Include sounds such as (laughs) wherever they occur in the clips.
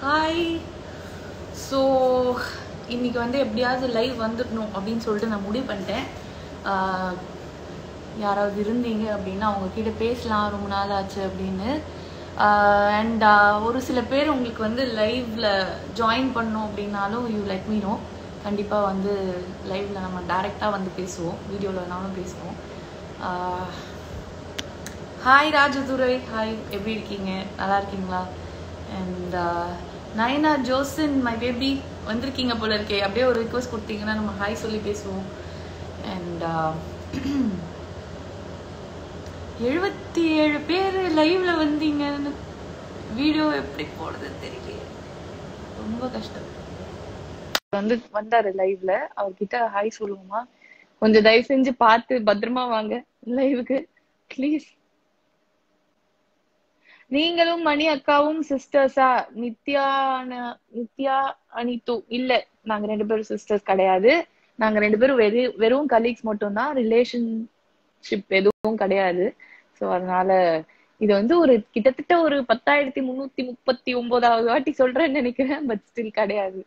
Hi so இன்னைக்கு வந்து எப்படியாவது லைவ் வந்துடணும் அப்படின்னு சொல்லிட்டு நான் முடிவு பண்ணிட்டேன். யாராவது இருந்தீங்க அப்படின்னா அவங்கக்கிட்ட பேசலாம் ரொம்ப நாள் ஆச்சு அப்படின்னு. அண்ட் ஒரு சில பேர் உங்களுக்கு வந்து லைவ்ல ஜாயின் பண்ணோம் அப்படின்னாலும் யூ லெட் மீ நோ கண்டிப்பாக வந்து லைவ்ல நம்ம டைரெக்டாக வந்து பேசுவோம். வீடியோவில் வேணாலும் பேசுவோம். ஹாய் ராஜதுரை. ஹாய் எப்படி இருக்கீங்க? நல்லா இருக்கீங்களா? அண்ட் நயனா ஜோசன் மை பேபி வந்திருக்கீங்க போல இருக்கே. அப்படியே ஒரு ரிக்வஸ்ட் கொடுத்தீங்கன்னா நம்ம ஹாய் சொல்லி பேசுவோம். அண்ட் uh, எழுபத்தி ஏழு பேர் லைவ்ல வந்தீங்கன்னு வீடியோ எப்படி போடுறது தெரியல. ரொம்ப கஷ்டம். வந்து வந்தாரு லைவ்ல அவர்கிட்ட ஹாய் சொல்லுவோமா? கொஞ்சம் தயவு செஞ்சு பார்த்து பத்திரமா வாங்க லைவுக்கு ப்ளீஸ் நீங்களும் மணி அக்காவும் சிஸ்டர்ஸா நித்யா நித்யா அனித்து. இல்ல நாங்க ரெண்டு பேரும் சிஸ்டர்ஸ் கிடையாது. நாங்க ரெண்டு பேரும் வெறும் வெறும் கலீக்ஸ் மட்டும்தான். ரிலேஷன்ஷிப் எதுவும் கிடையாது. ஸோ அதனால இது வந்து ஒரு கிட்டத்தட்ட ஒரு பத்தாயிரத்தி முன்னூத்தி முப்பத்தி ஒன்பதாவது வாட்டி சொல்றேன்னு நினைக்கிறேன். பட் ஸ்டில் கிடையாது.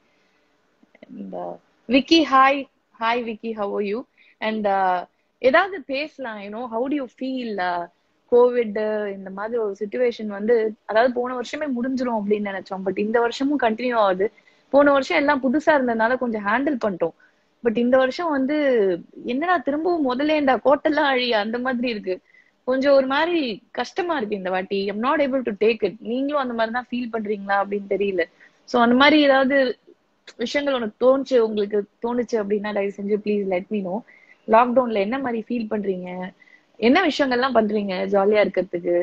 இந்த Vicky hi hi Vicky how you and ஏதாவது பேசலாம். You know how do you feel Covid இந்த மாதிரி ஒரு சுச்சுவேஷன் வந்து அதாவது போன வருஷமே முடிஞ்சிரும் அப்படின்னு நினைச்சோம். பட் இந்த வருஷமும் கண்டினியூ ஆகுது. போன வருஷம் எல்லாம் புதுசா இருந்ததுனால கொஞ்சம் ஹேண்டில் பண்ணிட்டோம். பட் இந்த வருஷம் வந்து என்னடா திரும்பவும் முதலேண்டா கோட்டெல்லாம் அழி அந்த மாதிரி இருக்கு. கொஞ்சம் ஒரு மாதிரி கஷ்டமா இருக்கு இந்த வாட்டி. Am not able to take it நீங்களும் அந்த மாதிரி தான் ஃபீல் பண்றீங்களா அப்படின்னு தெரியல. ஸோ அந்த மாதிரி ஏதாவது விஷயங்கள் உனக்கு தோணுச்சு உங்களுக்கு தோணுச்சு அப்படின்னா தயவு செஞ்சு ப்ளீஸ் லெட் மீ நோ லாக்டவுன்ல என்ன மாதிரி ஃபீல் பண்றீங்க? என்ன விஷயங்கள்லாம் பண்றீங்க? ஜாலியா இருக்கிறதுக்கு.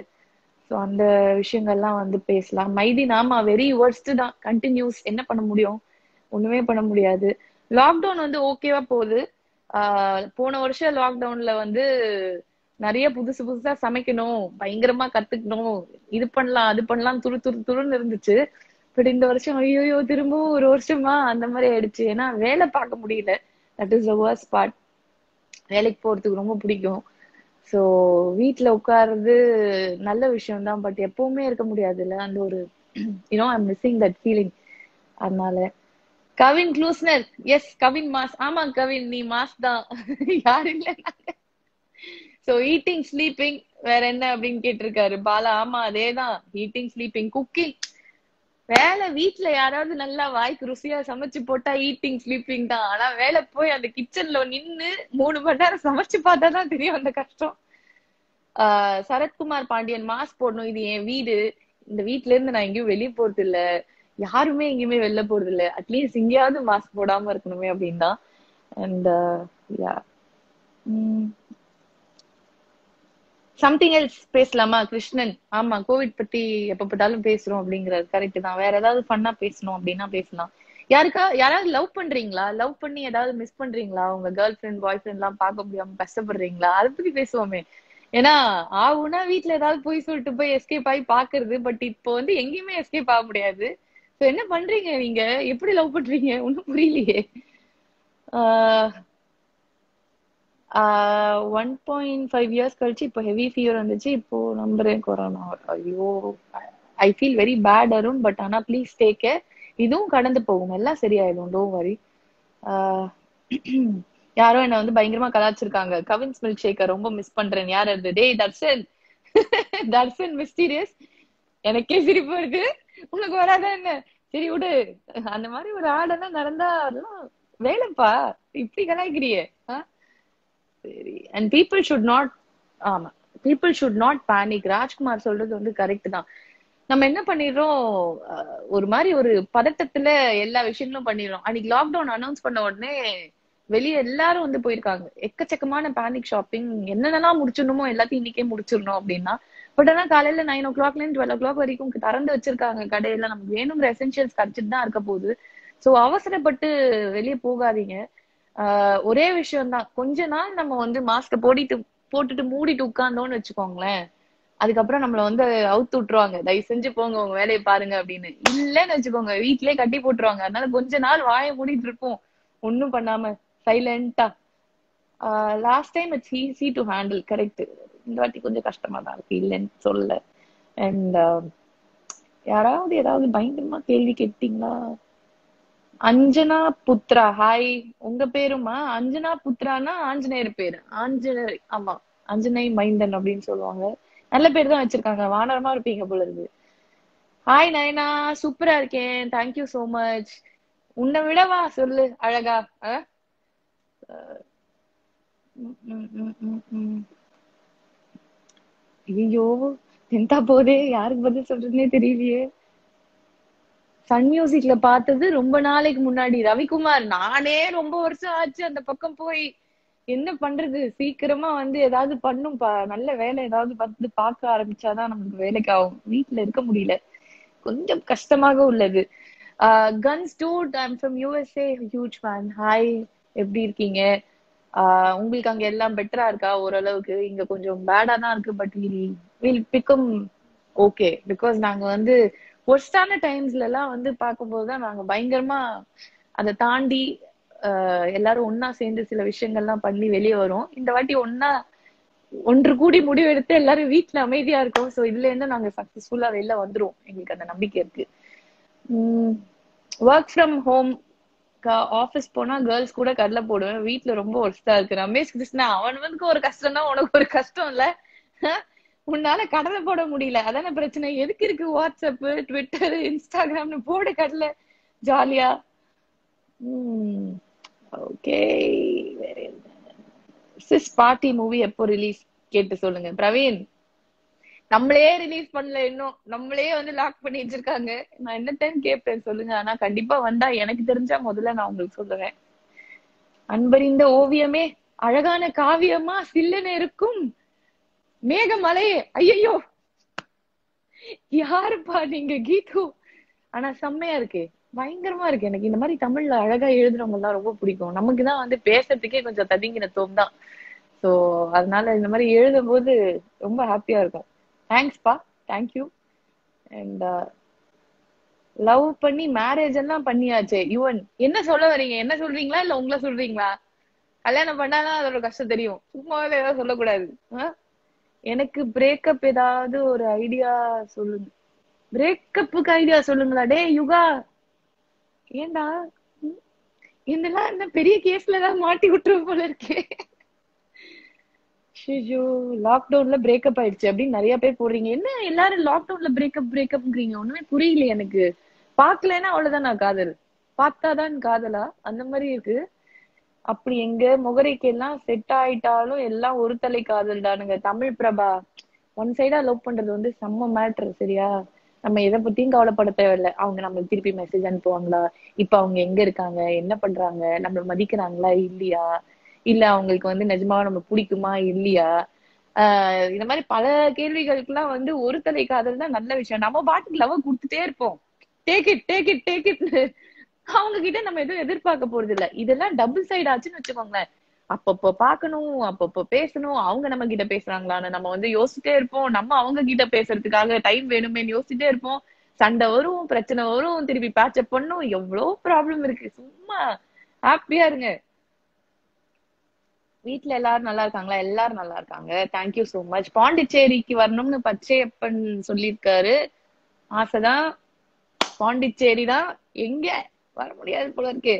ஸோ அந்த விஷயங்கள்லாம் வந்து பேசலாம். மைதி நாமா வெரி ஒர்ஸ்ட் தான். கண்டினியூஸ் என்ன பண்ண முடியும்? ஒண்ணுமே பண்ண முடியாது. லாக்டவுன் வந்து ஓகேவா போகுது. போன வருஷம் லாக்டவுன்ல வந்து நிறைய புதுசு புதுசா சமைக்கணும். பயங்கரமா கத்துக்கணும். இது பண்ணலாம் அது பண்ணலாம் துரு துரு துருன்னு இருந்துச்சு. பட் இந்த வருஷம் ஐயோயோ திரும்பவும் ஒரு வருஷமா அந்த மாதிரி ஆயிடுச்சு. ஏன்னா வேலை பார்க்க முடியல. That is the worst part வேலைக்கு போறதுக்கு ரொம்ப பிடிக்கும். ஸோ வீட்டில் உட்கார்றது நல்ல விஷயம் தான் பட் எப்பவுமே இருக்க முடியாதுல்ல? அந்த ஒரு you know I'm missing that feeling அதனால. Kavin Klusener. Yes Kavin mass. ஆமா கவின் நீ மாஸ் தான் (laughs) யாரும் இல்ல சோ ஈட்டிங் ஸ்லீப்பிங் வேற என்ன அப்படின்னு கேட்டிருக்காரு? பாலா ஆமா அதேதான். ஈட்டிங் ஸ்லீப்பிங் குக்கிங் வேலை வீட்டுல யாராவது நல்லா வாய்க்கு ருசியா சமைச்சு போட்டா ஈட்டிங் ஸ்லீப்பிங் தான். ஆனா வேலை போய் அந்த கிச்சன்ல நின்னு மூணு மணி நேரம் சமைச்சு பார்த்தா தான் தெரியும் அந்த கஷ்டம். ஆஹ் சரத்குமார் பாண்டியன் மாஸ்க் போடணும். இது என் வீடு. இந்த வீட்ல இருந்து நான் எங்கேயும் வெளியே போறது இல்ல யாருமே எங்கேயுமே வெளில போறது இல்ல அட்லீஸ்ட் இங்கேயாவது மாஸ்க் போடாம இருக்கணுமே அப்படின்னு தான் and uh, yeah something else பேசலாமா கிருஷ்ணன்? ஆமா கோவிட் பத்தி எப்ப பார்த்தாலும் பேசுறோம் அப்படிங்கறது கரெக்ட் தான். வேற ஏதாவது ஃபன்னா பேசணும் அப்படின்னா பேசலாம். யாருக்கா யாராவது லவ் பண்றீங்களா? லவ் பண்ணி ஏதாவது மிஸ் பண்றீங்களா? உங்க கேர்ள் ஃப்ரெண்ட் பாய் ஃப்ரெண்ட் எல்லாம் பார்க்க முடியாம கஷ்டப்படுறீங்களா? அதை பத்தி பேசுவோமே. ஏன்னா ஆகுனா வீட்டுல ஏதாவது போய் சொல்லிட்டு போய் எஸ்கேப் ஆகி பாக்குறது பட் இப்போ வந்து எங்கேயுமே எஸ்கேப் ஆக முடியாது. ஸோ என்ன பண்றீங்க நீங்க? எப்படி லவ் பண்றீங்க? ஒன்னும் புரியலையே. ஒன் பாயிண்ட் ஃபைவ் இயர்ஸ் கழிச்சு இப்போ ஹெவி ஃபீவர் வந்துச்சு. இப்போ நம்புறேன் கொரோனா ஐயோ I feel very bad Arun but ஆனா ப்ளீஸ் டேக் கேர் இதுவும் கடந்து போகும். எல்லாம் சரியாயிடும். டோ வரி யாரோ என்ன வந்து பயங்கரமா கலாச்சிருக்காங்க. கவின்ஸ் மில்க் ஷேக்கர் ரொம்ப மிஸ் பண்றேன். யார் அது? டேய் தர்ஷன். (laughs) தர்ஷன் மிஸ்டீரியஸ் எனக்கே சிரிப்பு இருக்கு உனக்கு வராத என்ன? சரி விடு. அந்த மாதிரி ஒரு ஆடெல்லாம் நடந்தா அதெல்லாம் வேலைப்பா. இப்படி கலாய்க்கிறியே. சரி. அண்ட் பீப்புள் ஷுட் நாட் ஆமா people should not panic Rajkumar சொல்றது வந்து கரெக்ட் தான். நம்ம என்ன பண்ணிடுறோம்? ஒரு மாதிரி ஒரு பதட்டத்துல எல்லா விஷயங்களும் பண்ணிடுறோம். அன்னைக்கு லாக்டவுன் அனௌன்ஸ் பண்ண உடனே வெளியே எல்லாரும் வந்து போயிருக்காங்க. எக்கச்சக்கமான பேனிக் ஷாப்பிங் என்னென்னலாம் முடிச்சிடணுமோ எல்லாத்தையும் இன்னைக்கே முடிச்சிடணும் அப்படின்னா பட் ஆனா காலையில நைன் ஓ கிளாக்ல இருந்து டுவெல் ஓ கிளாக் வரைக்கும் திறந்து வச்சிருக்காங்க கடையில. நமக்கு வேணுங்கிற எசென்சியல்ஸ் கிடைச்சிட்டு தான் இருக்க போகுது. ஸோ அவசரப்பட்டு வெளியே போகாதீங்க. ஒரே விஷயம் தான் கொஞ்ச நாள் நம்ம வந்து மாஸ்க போடிட்டு போட்டுட்டு மூடிட்டு உட்கார்ந்தோம்னு வச்சுக்கோங்களேன். அதுக்கப்புறம் நம்மள வந்து அவுத்து விட்டுருவாங்க. தயவு செஞ்சு போங்க உங்க வேலையை பாருங்க அப்படின்னு. இல்லன்னு வச்சுக்கோங்க. வீட்லயே கட்டி போட்டுருவாங்க. அதனால கொஞ்ச நாள் வாயை மூடிட்டு இருப்போம். ஒன்னும் பண்ணாம சைலண்டா last time it's easy to handle correct இந்த வாட்டி கொஞ்சம் கஷ்டமா தான் இருக்கு. இல்லைன்னு சொல்ல அண்ட் யாராவது ஏதாவது பயங்கரமா கேள்வி கேட்டீங்களா? அஞ்சனா புத்ரா. ஹாய் உங்க பேருமா? அஞ்சனா புத்ரானா ஆஞ்சநேயர் பேரு. ஆஞ்சநேயர் ஆமா அஞ்சனை மைந்தன் அப்படின்னு சொல்லுவாங்க. நல்ல பேர் தான் வச்சிருக்காங்க. வானரமா இருப்பீங்க போல இருக்கு. ஹாய் நயனா. சூப்பரா இருக்கேன். தேங்க்யூ சோ மச் உன்னை விடவா? சொல்லு அழகா. உம் உம் ஐயோ தென்தா போதே. யாருக்கு பதில் சொல்றதுன்னே தெரியலையே. சன் மியூசிக்ல பார்த்தது ரொம்ப நாளைக்கு முன்னாடி. ரவிக்குமார் நானே ரொம்ப வருஷம் ஆச்சு அந்த பக்கம் போய். என்ன பண்றது? சீக்கிரமா வந்து ஏதாவது பண்ணும். நல்ல வேலை ஏதாவது பார்த்து பார்க்க ஆரம்பிச்சாதான் நமக்கு வேலைக்கு ஆகும் வீட்ல இருக்க முடியல. கொஞ்சம் கஷ்டமாக உள்ளது. Guns dude I'm from USA huge fan hi எப்படி இருக்கீங்க? ஆஹ் உங்களுக்கு அங்க எல்லாம் பெட்டரா இருக்கா? ஓரளவுக்கு. இங்க கொஞ்சம் பேடா தான் இருக்கு but will will become okay because நாங்க வந்து ஒர்ஸ்டான டைம்ஸ்ல எல்லாம் வந்து பார்க்கும்போது தான் நாங்க பயங்கரமா அதை தாண்டி ஆஹ் எல்லாரும் ஒன்னா சேர்ந்து சில விஷயங்கள்லாம் பண்ணி வெளியே வரும். இந்த வாட்டி ஒன்னா ஒன்று கூடி முடிவெடுத்து எல்லாரும் வீட்டுல அமைதியா இருக்கோம். சோ இதுல இருந்து நாங்க சக்சஸ்ஃபுல்லா வெளில வந்துருவோம். எங்களுக்கு அந்த நம்பிக்கை இருக்கு. ஒர்க் ஃப்ரம் ஹோம் ஆபீஸ் போனா கேர்ள்ஸ் கூட கடலை போடுவேன். வீட்ல ரொம்ப ஒர்ஸ்டா இருக்கு. ரமேஷ் கிருஷ்ணா அவனுக்கு ஒரு கஷ்டம்னா உனக்கு ஒரு கஷ்டம் இல்ல உன்னால கடலை போட முடியல. அதான பிரச்சனை? எதுக்கு இருக்கு வாட்ஸ்அப் ட்விட்டர் இன்ஸ்டாகிராம்னு போட கடலை. ஜாலியா. ஓகே வேற சிஸ் பார்ட்டி மூவி எப்போ ரிலீஸ் கேட்டு சொல்லுங்க. பிரவீன் நம்மளே ரிலீஸ் பண்ணல இன்னும். நம்மளே வந்து லாக் பண்ணி வச்சிருக்காங்க. நான் என்ன டைம் கேட்பேன் சொல்லுங்க. ஆனா கண்டிப்பா வந்தா எனக்கு தெரிஞ்சா முதல்ல நான் உங்களுக்கு சொல்லுவேன். அன்பறிந்த ஓவியமே அழகான காவியமா சில்லுன்னு இருக்கும். மேகமலையே ஐயோ யாருப்பா நீங்க கீது? ஆனா செம்மையா இருக்கு. பயங்கரமா இருக்கு. எனக்கு இந்த மாதிரி தமிழ்ல அழகா எழுதுறவங்க எல்லாம் ரொம்ப பிடிக்கும். நமக்கு தான் வந்து பேசுறதுக்கே கொஞ்சம் ததிங்கின தோம் தான். சோ அதனால இந்த மாதிரி எழுதும் போது ரொம்ப ஹாப்பியா இருக்கும். தேங்க்ஸ்பா தேங்க்யூ அண்ட் லவ் பண்ணி மேரேஜ் எல்லாம் பண்ணியாச்சு. யுவன் என்ன சொல்ல வரீங்க? என்ன சொல்றீங்களா? இல்ல உங்களை சொல்றீங்களா? கல்யாணம் பண்ணாதான் அதோட கஷ்டம் தெரியும். சும்மாவே ஏதாவது சொல்லக்கூடாது. எனக்கு பிரேக்கப் ஏதாவது ஒரு ஐடியா சொல்லுங்க. பிரேக்கப்புக்கு ஐடியா சொல்லுங்களா? டே யுகா ஏண்டா? இதெல்லாம் என்ன பெரிய கேஸ்ல தான் மாட்டி விட்டுரும் போல இருக்கே. ஷிஜோ லாக்டவுன்ல பிரேக்கப் ஆயிடுச்சு அப்படின்னு நிறைய பேர் போடுறீங்க. என்ன எல்லாரும் லாக்டவுன்ல பிரேக்கப் பிரேக்கப்ங்கிறீங்க ஒண்ணுமே புரியல எனக்கு. பாக்கலன்னா அவ்வளவுதான் நான் காதல். பார்த்தாதான் காதலா? அந்த மாதிரி இருக்கு. அப்படி எங்க முகரைக்கு எல்லாம் செட் ஆயிட்டாலும் எல்லாம் ஒரு தலை காதல்டானுங்க தமிழ் பிரபா ஒன் சைடா லவ் பண்றது வந்து செம்ம மேட்ரு சரியா? நம்ம எதை பத்தியும் கவலைப்பட தேவையில்ல. அவங்க நம்மளுக்கு திருப்பி மெசேஜ் அனுப்புவாங்களா? இப்ப அவங்க எங்க இருக்காங்க? என்ன பண்றாங்க? நம்மள மதிக்கிறாங்களா? இல்லையா? இல்ல அவங்களுக்கு வந்து நிஜமா நம்ம பிடிக்குமா? இல்லையா? ஆஹ் இந்த மாதிரி பல கேள்விகளுக்கு எல்லாம் வந்து ஒரு தலை காதல் தான் நல்ல விஷயம். நம்ம பாட்டுக்கு லவ் கொடுத்துட்டே இருப்போம். Take it take it take it அவங்க கிட்ட நம்ம எதுவும் எதிர்பார்க்க போறது இல்ல இதெல்லாம் டபுள் சைடு ஆச்சுன்னு வச்சுக்கோங்களேன். அப்பப்போ பாக்கணும் அப்பப்போ பேசணும். அவங்க நம்ம கிட்ட பேசுறாங்களான்னு நம்ம வந்து யோசிச்சுட்டே இருப்போம். நம்ம அவங்க கிட்ட பேசுறதுக்காக டைம் வேணுமேன்னு யோசிச்சுட்டே இருப்போம். சண்டை வரும் பிரச்சனை வரும். திருப்பி பேட்சப் பண்ணும். எவ்வளவு ப்ராப்ளம் இருக்கு. சும்மா ஹாப்பியா இருங்க. வீட்ல எல்லாரும் நல்லா இருக்காங்களா? எல்லாரும் நல்லா இருக்காங்க. தேங்க்யூ சோ மச் பாண்டிச்சேரிக்கு வரணும்னு பச்சையப்பன் சொல்லியிருக்காரு. ஆசைதான். பாண்டிச்சேரி தான் எங்க வர முடியாது போல இருக்கு.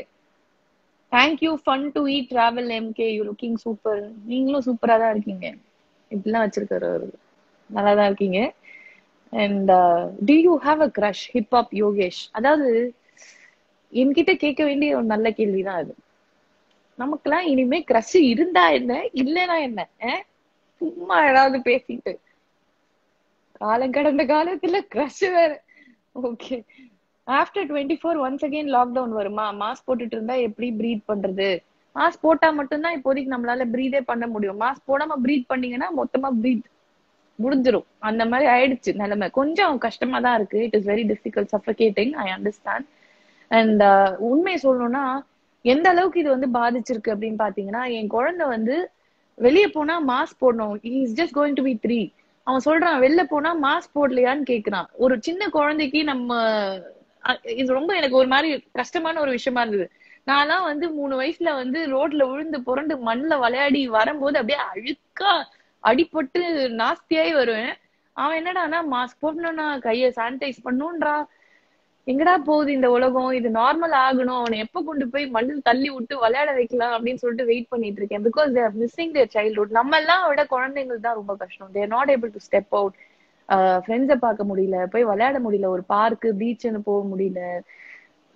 Thank you fun to E travel MK you looking super நீங்களும் சூப்பரா தான் இருக்கீங்க. இப்படிலாம் வச்சிருக்காரு அவரு. நல்லா தான் இருக்கீங்க. And do you have a crush hip hop Yogesh அதாவது என்கிட்ட கேட்க வேண்டிய ஒரு நல்ல கேள்விதான் அது. நமக்குலாம் இனிமே கிரஷ் இருந்தா என்ன? இல்லைனா என்ன? சும்மா ஏதாவது பேசிட்டு. காலம் கடந்த காலத்துல கிரஷ் வேற. Okay after twenty four once again lockdown வருமா? மாஸ்க் போட்டுட்டு இருந்தா எப்படி ப்ரீத் பண்றது? மாஸ்க் போட்டா மட்டும்தான் இப்போதைக்கு நம்மளால ப்ரீதே பண்ண முடியும். மாஸ்க் போடாம ப்ரீத் பண்ணீங்கன்னா மொத்தமா ப்ரீத் முடிஞ்சிரும். அந்த மாதிரி ஆயிடுச்சு நிலைமை. கொஞ்சம் கஷ்டமா தான் இருக்கு. It is very difficult suffocating I understand and உண்மையை சொல்லணும்னா எந்த அளவுக்கு இது வந்து பாதிச்சிருக்கு அப்படின்னு பாத்தீங்கன்னா என் குழந்தை வந்து வெளியே போனா மாஸ்க் போடணும். Is just going to be three அவன் சொல்றான் வெளில போனா மாஸ்க் போடலையான்னு கேக்குறான். ஒரு சின்ன குழந்தைக்கு நம்ம இது ரொம்ப எனக்கு ஒரு மாதிரி கஷ்டமான ஒரு விஷயமா இருந்தது. நான்லாம் வந்து மூணு வயசுல வந்து ரோட்ல விழுந்து புரண்டு மண்ணுல விளையாடி வரும்போது அப்படியே அழுக்கா அடிபட்டு நாஸ்தியாயி வருவேன். அவன் என்னடானா மாஸ்க் போடணும்னா கைய சானிடைஸ் பண்ணுன்றா. எங்கடா போகுது இந்த உலகம்? இது நார்மல் ஆகணும். அவனை எப்ப கொண்டு போய் மண்ணில் தள்ளி விட்டு விளையாட வைக்கலாம்? அப்படின்னு சொல்லிட்டு வெயிட் பண்ணிட்டு இருக்கேன். Because they're missing their childhood நம்ம எல்லாம் விட குழந்தைங்களுக்கு தான் ரொம்ப கஷ்டம். They're not able to step out ஃப்ரெண்ட்ஸை பார்க்க முடியல போய் விளையாட முடியல ஒரு பார்க்கு பீச்னு போக முடியல.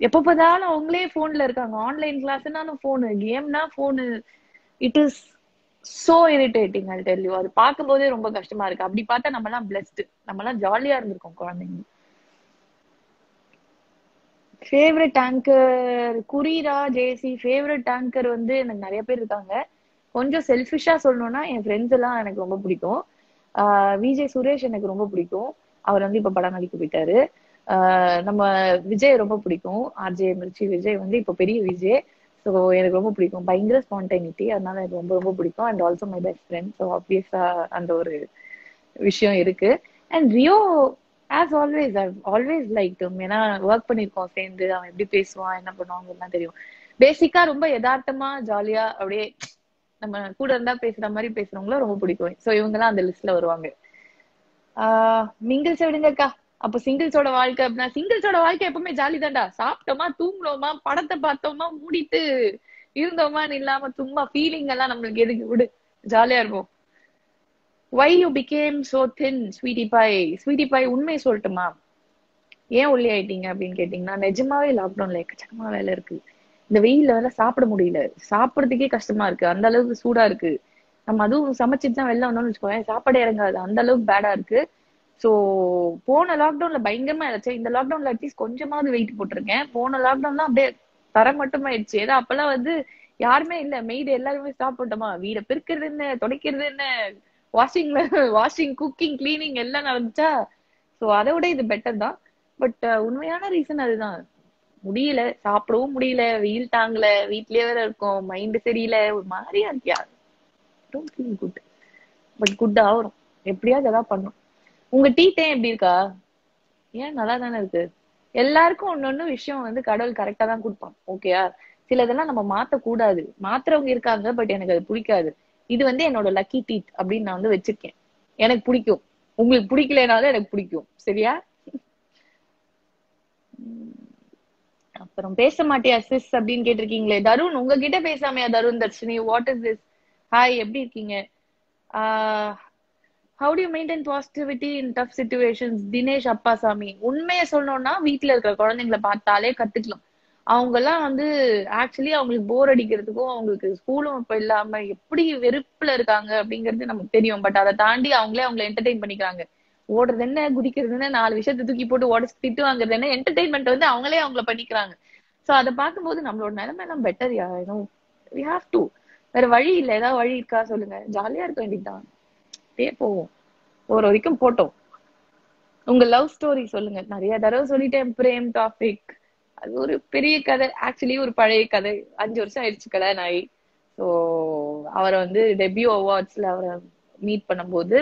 எப்போ பார்த்தாலும் அவங்களே ஃபோன்ல இருக்காங்க. ஆன்லைன் கிளாஸ்னாலும் phone கேம்னா phone it is so irritating I tell you அது பார்க்கும்போதே ரொம்ப கஷ்டமா இருக்கு. அப்படி பார்த்தா நம்ம எல்லாம் பிளஸ்டு நம்ம எல்லாம் ஜாலியா இருந்திருக்கோம் குழந்தைங்க. ஃபேவரட் டேங்கர் குரீரா ஜேசி ஃபேவரட் டேங்கர் வந்து எனக்கு நிறைய பேர் இருக்காங்க. கொஞ்சம் செல்ஃபிஷா சொல்லணும்னா என் ஃப்ரெண்ட்ஸ் எல்லாம் எனக்கு ரொம்ப பிடிக்கும். விஜய் சுரேஷ் எனக்கு ரொம்ப பிடிக்கும். அவர் வந்து இப்ப படம் நடிக்க போயிட்டாரு. ஆஹ் நம்ம விஜய் ரொம்ப பிடிக்கும். ஆர்ஜே மிர்ச்சி விஜய் வந்து இப்போ பெரிய விஜய். ஸோ எனக்கு ரொம்ப பிடிக்கும். பயங்கர ஸ்பான்டைனிட்டி அதனால எனக்கு ரொம்ப ரொம்ப பிடிக்கும். And also my best friend so ஆப்வியஸா அந்த ஒரு விஷயம் இருக்கு. And Rio as always always like ஏன்னா ஒர்க் பண்ணிருக்கோம் சேர்ந்து. அவன் எப்படி பேசுவான் என்ன பண்ணுவாங்க எல்லாம் தெரியும். பேசிக்கா ரொம்ப யதார்த்தமா ஜாலியா அப்படியே நம்ம கூட இருந்தா பேசுற மாதிரி பேசுறவங்களும் ரொம்ப பிடிக்கும். ஸோ இவங்க எல்லாம் அந்த லிஸ்ட்ல வருவாங்க. மிங்கிள்ஸ் விடுங்கக்கா அப்ப சிங்கிள்ஸோட வாழ்க்கை அப்படின்னா சிங்கிள்ஸோட வாழ்க்கை எப்பவுமே ஜாலி தான்டா சாப்பிட்டோமா தூங்கினோமா படத்தை பார்த்தோமா மூடிட்டு இருந்தோமான்னு இல்லாம சும்மா ஃபீலிங் எல்லாம் நம்மளுக்கு எதுக்கு? விடு. ஜாலியா இருக்கும் why you become so thin sweetie boy sweetie boy உண்மை சொல்லட்டுமா? ஏன் ஒல்லி ஆயிட்டீங்க அப்படின்னு கேட்டீங்கன்னா நிஜமாவே லாக்டவுன்ல எக்கச்சக்கமா வேலை இருக்கு. இந்த வெயில்ல வேலை சாப்பிட முடியல. சாப்பிடறதுக்கே கஷ்டமா இருக்கு. அந்த அளவுக்கு சூடா இருக்கு. நம்ம அதுவும் சமைச்சிட்டு தான் வெளில வந்தோம்னு வச்சுக்கோங்க சாப்பாடு இறங்காது. அந்த அளவுக்கு பேடா இருக்கு. சோ போன லாக்டவுன்ல பயங்கரமா இருந்துச்சு. இந்த லாக்டவுன்ல அட்லீஸ்ட் கொஞ்சமாவது வெயிட் போட்டிருக்கேன். போன லாக்டவுன்லாம் அப்படியே தர மட்டும் ஆயிடுச்சு ஏதோ அப்பெல்லாம் வந்து யாருமே இல்ல. மெய்டு எல்லாருமே ஸ்டாப் பண்ணிட்டோமா வீடை பெருக்கிறது என்ன? துடைக்கிறது என்ன? வாஷிங்ல வாஷிங் குக்கிங் கிளீனிங் எல்லாம் நடந்துச்சா? சோ அதை விட இது பெட்டர் தான். பட் உண்மையான ரீசன் அதுதான். முடியல சாப்பிடவும் முடியல வெயில் தாங்கல வீட்லயே வேற இருக்கும் மைண்ட் சரியில்லை ஒரு மாதிரியா இருக்கியா don't feel good but good ஆகும் எப்படியாவது அதான் பண்ணும் உங்க டீத்தே எப்படி இருக்கா? ஏன் நல்லா தானே இருக்கு? எல்லாருக்கும் ஒன்னொன்னு விஷயம் வந்து கடவுள் கரெக்டா தான் கொடுப்பான். ஓகேயா சில இதெல்லாம் நம்ம மாத்த கூடாது மாத்துறவங்க இருக்காங்க பட் எனக்கு அது பிடிக்காது. இது வந்து என்னோட லக்கி டீத் அப்படின்னு நான் வந்து வச்சிருக்கேன். எனக்கு பிடிக்கும். உங்களுக்கு பிடிக்கலனாலும் எனக்கு பிடிக்கும். சரியா? அப்புறம் பேச மாட்டியா சிஸ் அப்படின்னு கேட்டிருக்கீங்களே. தருண் உங்ககிட்ட பேசாமையா Tarun Darshini what is this hi எப்படி இருக்கீங்க? How to maintain positivity in tough situations Dinesh Appasamy. உண்மையை சொல்லணும்னா வீட்டில் இருக்கிற குழந்தைங்களை பார்த்தாலே கத்துக்கலாம். அவங்க எல்லாம் வந்து ஆக்சுவலி அவங்களுக்கு போர் அடிக்கிறதுக்கும் அவங்களுக்கு ஸ்கூலும் இப்போ இல்லாம எப்படி வெறுப்புல இருக்காங்க அப்படிங்கிறது நமக்கு தெரியும். பட் அதை தாண்டி அவங்களே அவங்களை என்டர்டெயின் பண்ணிக்கிறாங்க. ஓடுறது என்ன குதிக்கிறது என்ன நாலு விஷயத்தை தூக்கி போட்டு ஓட திட்டு வாங்குறது என்ன என்டர்டைன்மெண்ட் வந்து அவங்களே அவங்கள பண்ணிக்கிறாங்க. சோ அதை பார்க்கும்போது நம்மளோட நிலைமை எல்லாம் பெட்டர் யாரும் வி ஹாவ் டு வேற வழி இல்ல. ஏதாவது வழி இருக்கா? சொல்லுங்க. ஜாலியா இருக்க வேண்டியதுதான். அப்படியே போவோம். ஒரு வரைக்கும் போட்டோம். உங்க லவ் ஸ்டோரி சொல்லுங்க. நிறைய தடவை சொல்லிட்டேன். பிரேம் டாபிக் அது ஒரு பெரிய கதை. ஆக்சுவலி ஒரு பழைய கதை. அஞ்சு வருஷம் ஆயிடுச்சு கதை நாய் ஸோ அவரை வந்து டெபியூ அவார்ட்ஸ்ல அவரை மீட் பண்ணும்போது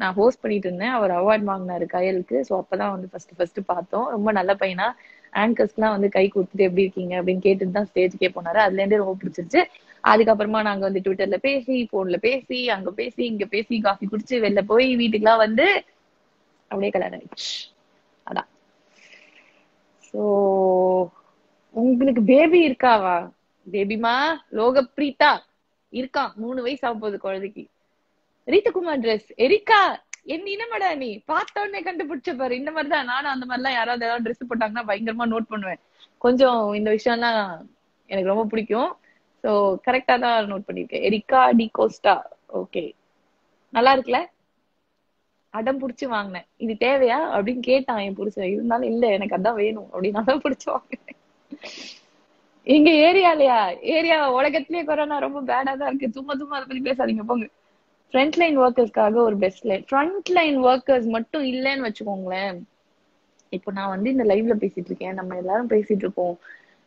நான் ஹோஸ்ட் பண்ணிட்டு இருந்தேன். அவர் அவார்ட் வாங்கினாரு கயலுக்கு. ஸோ அப்பதான் வந்து ஃபர்ஸ்ட் ஃபர்ஸ்ட் பார்த்தோம். ரொம்ப நல்ல பையனா. ஆங்கர்ஸ்க்குலாம் வந்து கை கொடுத்துட்டு எப்படி இருக்கீங்க அப்படின்னு கேட்டுட்டு தான் ஸ்டேஜ்க்கே போனாரு. அதுல இருந்தே ரொம்ப பிடிச்சிருச்சு. அதுக்கப்புறமா நாங்க வந்து ட்விட்டர்ல பேசி போன்ல பேசி அங்க பேசி இங்க பேசி காஃபி குடிச்சு வெளில போய் வீட்டுக்குலாம் வந்து அப்படியே கல்யாணம் ஆயிடுச்சு. அதான். சோ உங்களுக்கு பேபி இருக்காவா? பேபிமா லோகப்ரீதா இருக்கான் மூணு வயசு ஆகும் போகுது குழந்தைக்கு. ரீதகுமார் ட்ரெஸ் எரிக்கா என் இனமடா நீ. பார்த்த உடனே கண்டுபிடிச்ச பாரு. இந்த மாதிரிதான். நானும் அந்த மாதிரிலாம் யாராவது ஏதாவது ட்ரெஸ் போட்டாங்கன்னா பயங்கரமா நோட் பண்ணுவேன். கொஞ்சம் இந்த விஷயம்லாம் எனக்கு ரொம்ப பிடிக்கும். சோ கரெக்டா தான் நோட் பண்ணிருக்கேன் எரிக்கா டி கோஸ்டா. ஓகே நல்லா இருக்குல்ல? அடம் புடிச்சு வாங்கினேன். இது தேவையா? அப்படின்னு கேட்டான் என் புருஷன். இருந்தாலும் இல்ல எனக்கு அதான் வேணும் அப்படின்னு அடம் புடிச்சு வாங்கினேன். எங்க ஏரியாலயா? ஏரியா உலகத்திலேயே கொரோனா ரொம்ப பேடா தான் இருக்கு. சும்மா சும்மா அதை பத்தி பேசாதீங்க. போங்க. ஃப்ரண்ட் லைன் ஒர்க்கர்ஸ்க்காக ஒரு best line front line workers மட்டும் இல்லைன்னு வச்சுக்கோங்களேன். இப்போ நான் வந்து இந்த லைவ்ல பேசிட்டு இருக்கேன். நம்ம எல்லாரும் பேசிட்டு இருக்கோம்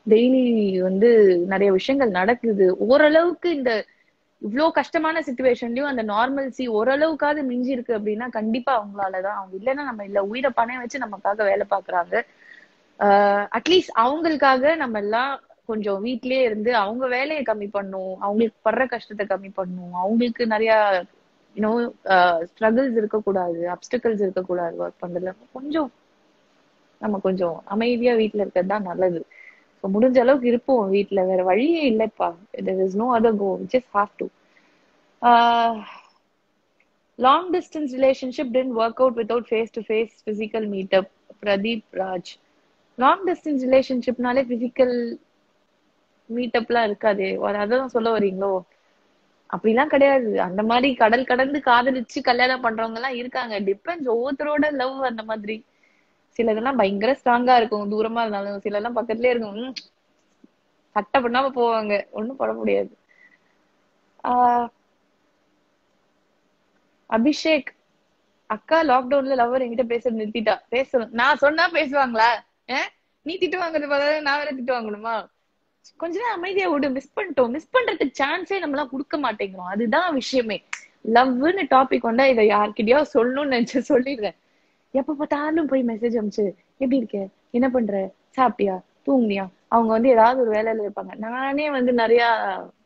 டெய்லி வந்து நிறைய விஷயங்கள் நடக்குது. ஓரளவுக்கு இந்த இவ்வளோ கஷ்டமான சுச்சுவேஷன்லயும் அந்த நார்மல்சி ஓரளவுக்காவது மிஞ்சி இருக்கு அப்படின்னா கண்டிப்பா அவங்களாலதான் அவங்க இல்லைன்னா நம்ம இல்ல உயிரை பணம் வச்சு நமக்காக வேலை பாக்குறாங்க அட்லீஸ்ட் அவங்களுக்காக நம்ம எல்லாம் கொஞ்சம் வீட்லயே இருந்து அவங்க வேலையை கம்மி பண்ணும். அவங்களுக்கு படுற கஷ்டத்தை கம்மி பண்ணும். அவங்களுக்கு நிறைய யூனோ ஸ்ட்ரகிள்ஸ் uh, இருக்கக்கூடாது அப்டிக்கல்ஸ் இருக்கக்கூடாது ஒர்க் பண்றதுல. கொஞ்சம் நம்ம கொஞ்சம் அமைதியா வீட்ல இருக்கிறது தான் நல்லது. ஸோ முடிஞ்ச அளவுக்கு இருப்போம் வீட்டுல வேற வழியே இல்லைப்பா. There is no other go just have to long distance relationship tend work out without face to face physical meetup Pradeep Raj long distance ரிலேஷன்ஷிப்னாலே physical மீட்டப்லாம் இருக்காதே. அதை அதான் சொல்ல வரீங்களோ? அப்படிலாம் கிடையாது. அந்த மாதிரி கடல் கடந்து காதலிச்சு கல்யாணம் பண்றவங்க எல்லாம் இருக்காங்க. டிபெண்ட்ஸ் ஒவ்வொருத்தரோட லவ் அந்த மாதிரி. சில இதெல்லாம் பயங்கர ஸ்ட்ராங்கா இருக்கும். தூரமா இருந்தாலும் சில எல்லாம் பக்கத்துலயே இருக்கும். சட்டை பண்ணாம போவாங்க. ஒண்ணும் பண்ண முடியாது. ஆஹ் அபிஷேக் அக்கா லாக்டவுன்ல லவ்வர் என்கிட்ட பேச நிறுத்திட்டா. பேசணும். நான் சொன்னா பேசுவாங்களா? நீ திட்டு வாங்குறது பார்த்தா நான் வேற திட்டு வாங்கணுமா? கொஞ்ச நேரம் அமைதியா விடு. மிஸ் பண்ணிட்டோம். மிஸ் பண்றதுக்கு சான்ஸே நம்மளாம் கொடுக்க மாட்டேங்கிறோம். அதுதான் விஷயமே. லவ்னு டாபிக் வந்தா இதை யார்கிட்டயோ சொல்லணும்னு நினைச்சு சொல்லிடுறேன். எப்ப பார்த்தாலும் போய் மெசேஜ் அமிச்சு எப்படி இருக்க? என்ன பண்ற? சாப்பிட்டியா? தூங்குனியா? அவங்க வந்து ஏதாவது ஒரு வேலையில இருப்பாங்க. நானே வந்து நிறைய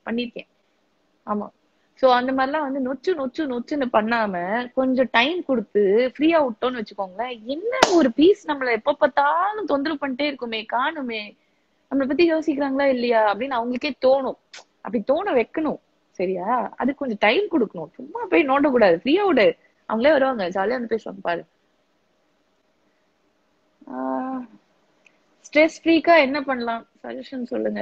பண்ணிருக்கேன் ஆமா. சோ அந்த மாதிரிலாம் வந்து நொச்சு நொச்சு நொச்சுன்னு பண்ணாம கொஞ்சம் டைம் கொடுத்து ஃப்ரீயா விட்டோம்னு வச்சுக்கோங்களேன். என்ன ஒரு பீஸ் நம்மள எப்ப பார்த்தாலும் தொந்தரவு பண்ணிட்டே இருக்குமே காணுமே. நம்மளை பத்தி யோசிக்கிறாங்களா இல்லையா அப்படின்னு அவங்களுக்கே தோணும். அப்படி தோண வைக்கணும். சரியா? அதுக்கு கொஞ்சம் டைம் கொடுக்கணும். சும்மா போய் நோண்ட கூடாது ஃப்ரீயா விடு. அவங்களே வருவாங்க. ஜாலியா வந்து பேசுவாங்க. பாரு. ஸ்ட்ரெஸ் ஃப்ரீக்கா என்ன பண்ணலாம்? சஜஷன் சொல்லுங்க.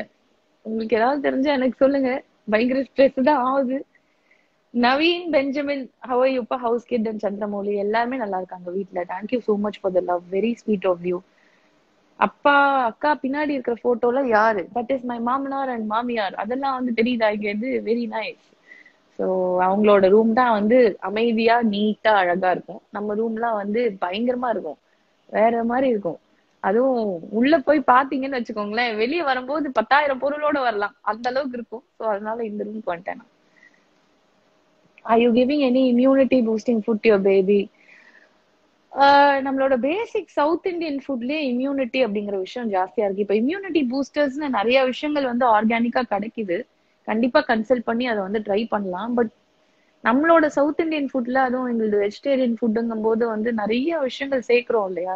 உங்களுக்கு ஏதாவது தெரிஞ்சா எனக்கு சொல்லுங்க. பயங்கர ஸ்ட்ரெஸ் தான் ஆகுது. நவீன் பெஞ்சமின் ஹவை யூப்பா ஹவுஸ் கிட் அண்ட் சந்திரமௌலி எல்லாருமே நல்லா இருக்காங்க வீட்ல. Thank you so much for the love very sweet of you அப்பா அக்கா பின்னாடி இருக்கிற போட்டோல யாரு? பட் இஸ் மை மாமனார் அண்ட் மாமியார். அதெல்லாம் வந்து தெரியுதா இங்க இது வெரி நைஸ் ஸோ அவங்களோட ரூம் தான் வந்து அமைதியா நீட்டா அழகா இருக்கும். நம்ம ரூம்லாம் வந்து பயங்கரமா இருக்கும். வேற மாதிரி இருக்கும். அதுவும் உள்ள போய் பாத்தீங்கன்னு வச்சுக்கோங்களேன். வெளியே வரும்போது பத்தாயிரம் பொருளோட வரலாம். அந்த அளவுக்கு இருக்கும். ஸோ அதனால இந்த ரூம்க்கு பண்ணிட்டேன் I you giving any immunity boosting food your baby நம்மளோட பேசிக் சவுத் இந்தியன் ஃபுட்லயே இம்யூனிட்டி அப்படிங்கிற விஷயம் ஜாஸ்தியா இருக்கு. இப்போ இம்யூனிட்டி பூஸ்டர்ஸ்னு நிறைய விஷயங்கள் வந்து ஆர்கானிக்கா கிடைக்குது. கண்டிப்பா கன்சல்ட் பண்ணி அதை வந்து ட்ரை பண்ணலாம். பட் நம்மளோட சவுத் இந்தியன் ஃபுட்ல அதுவும் எங்களது வெஜிடேரியன் ஃபுட்டுங்கும் போது வந்து நிறைய விஷயங்கள் சேர்க்கிறோம் இல்லையா?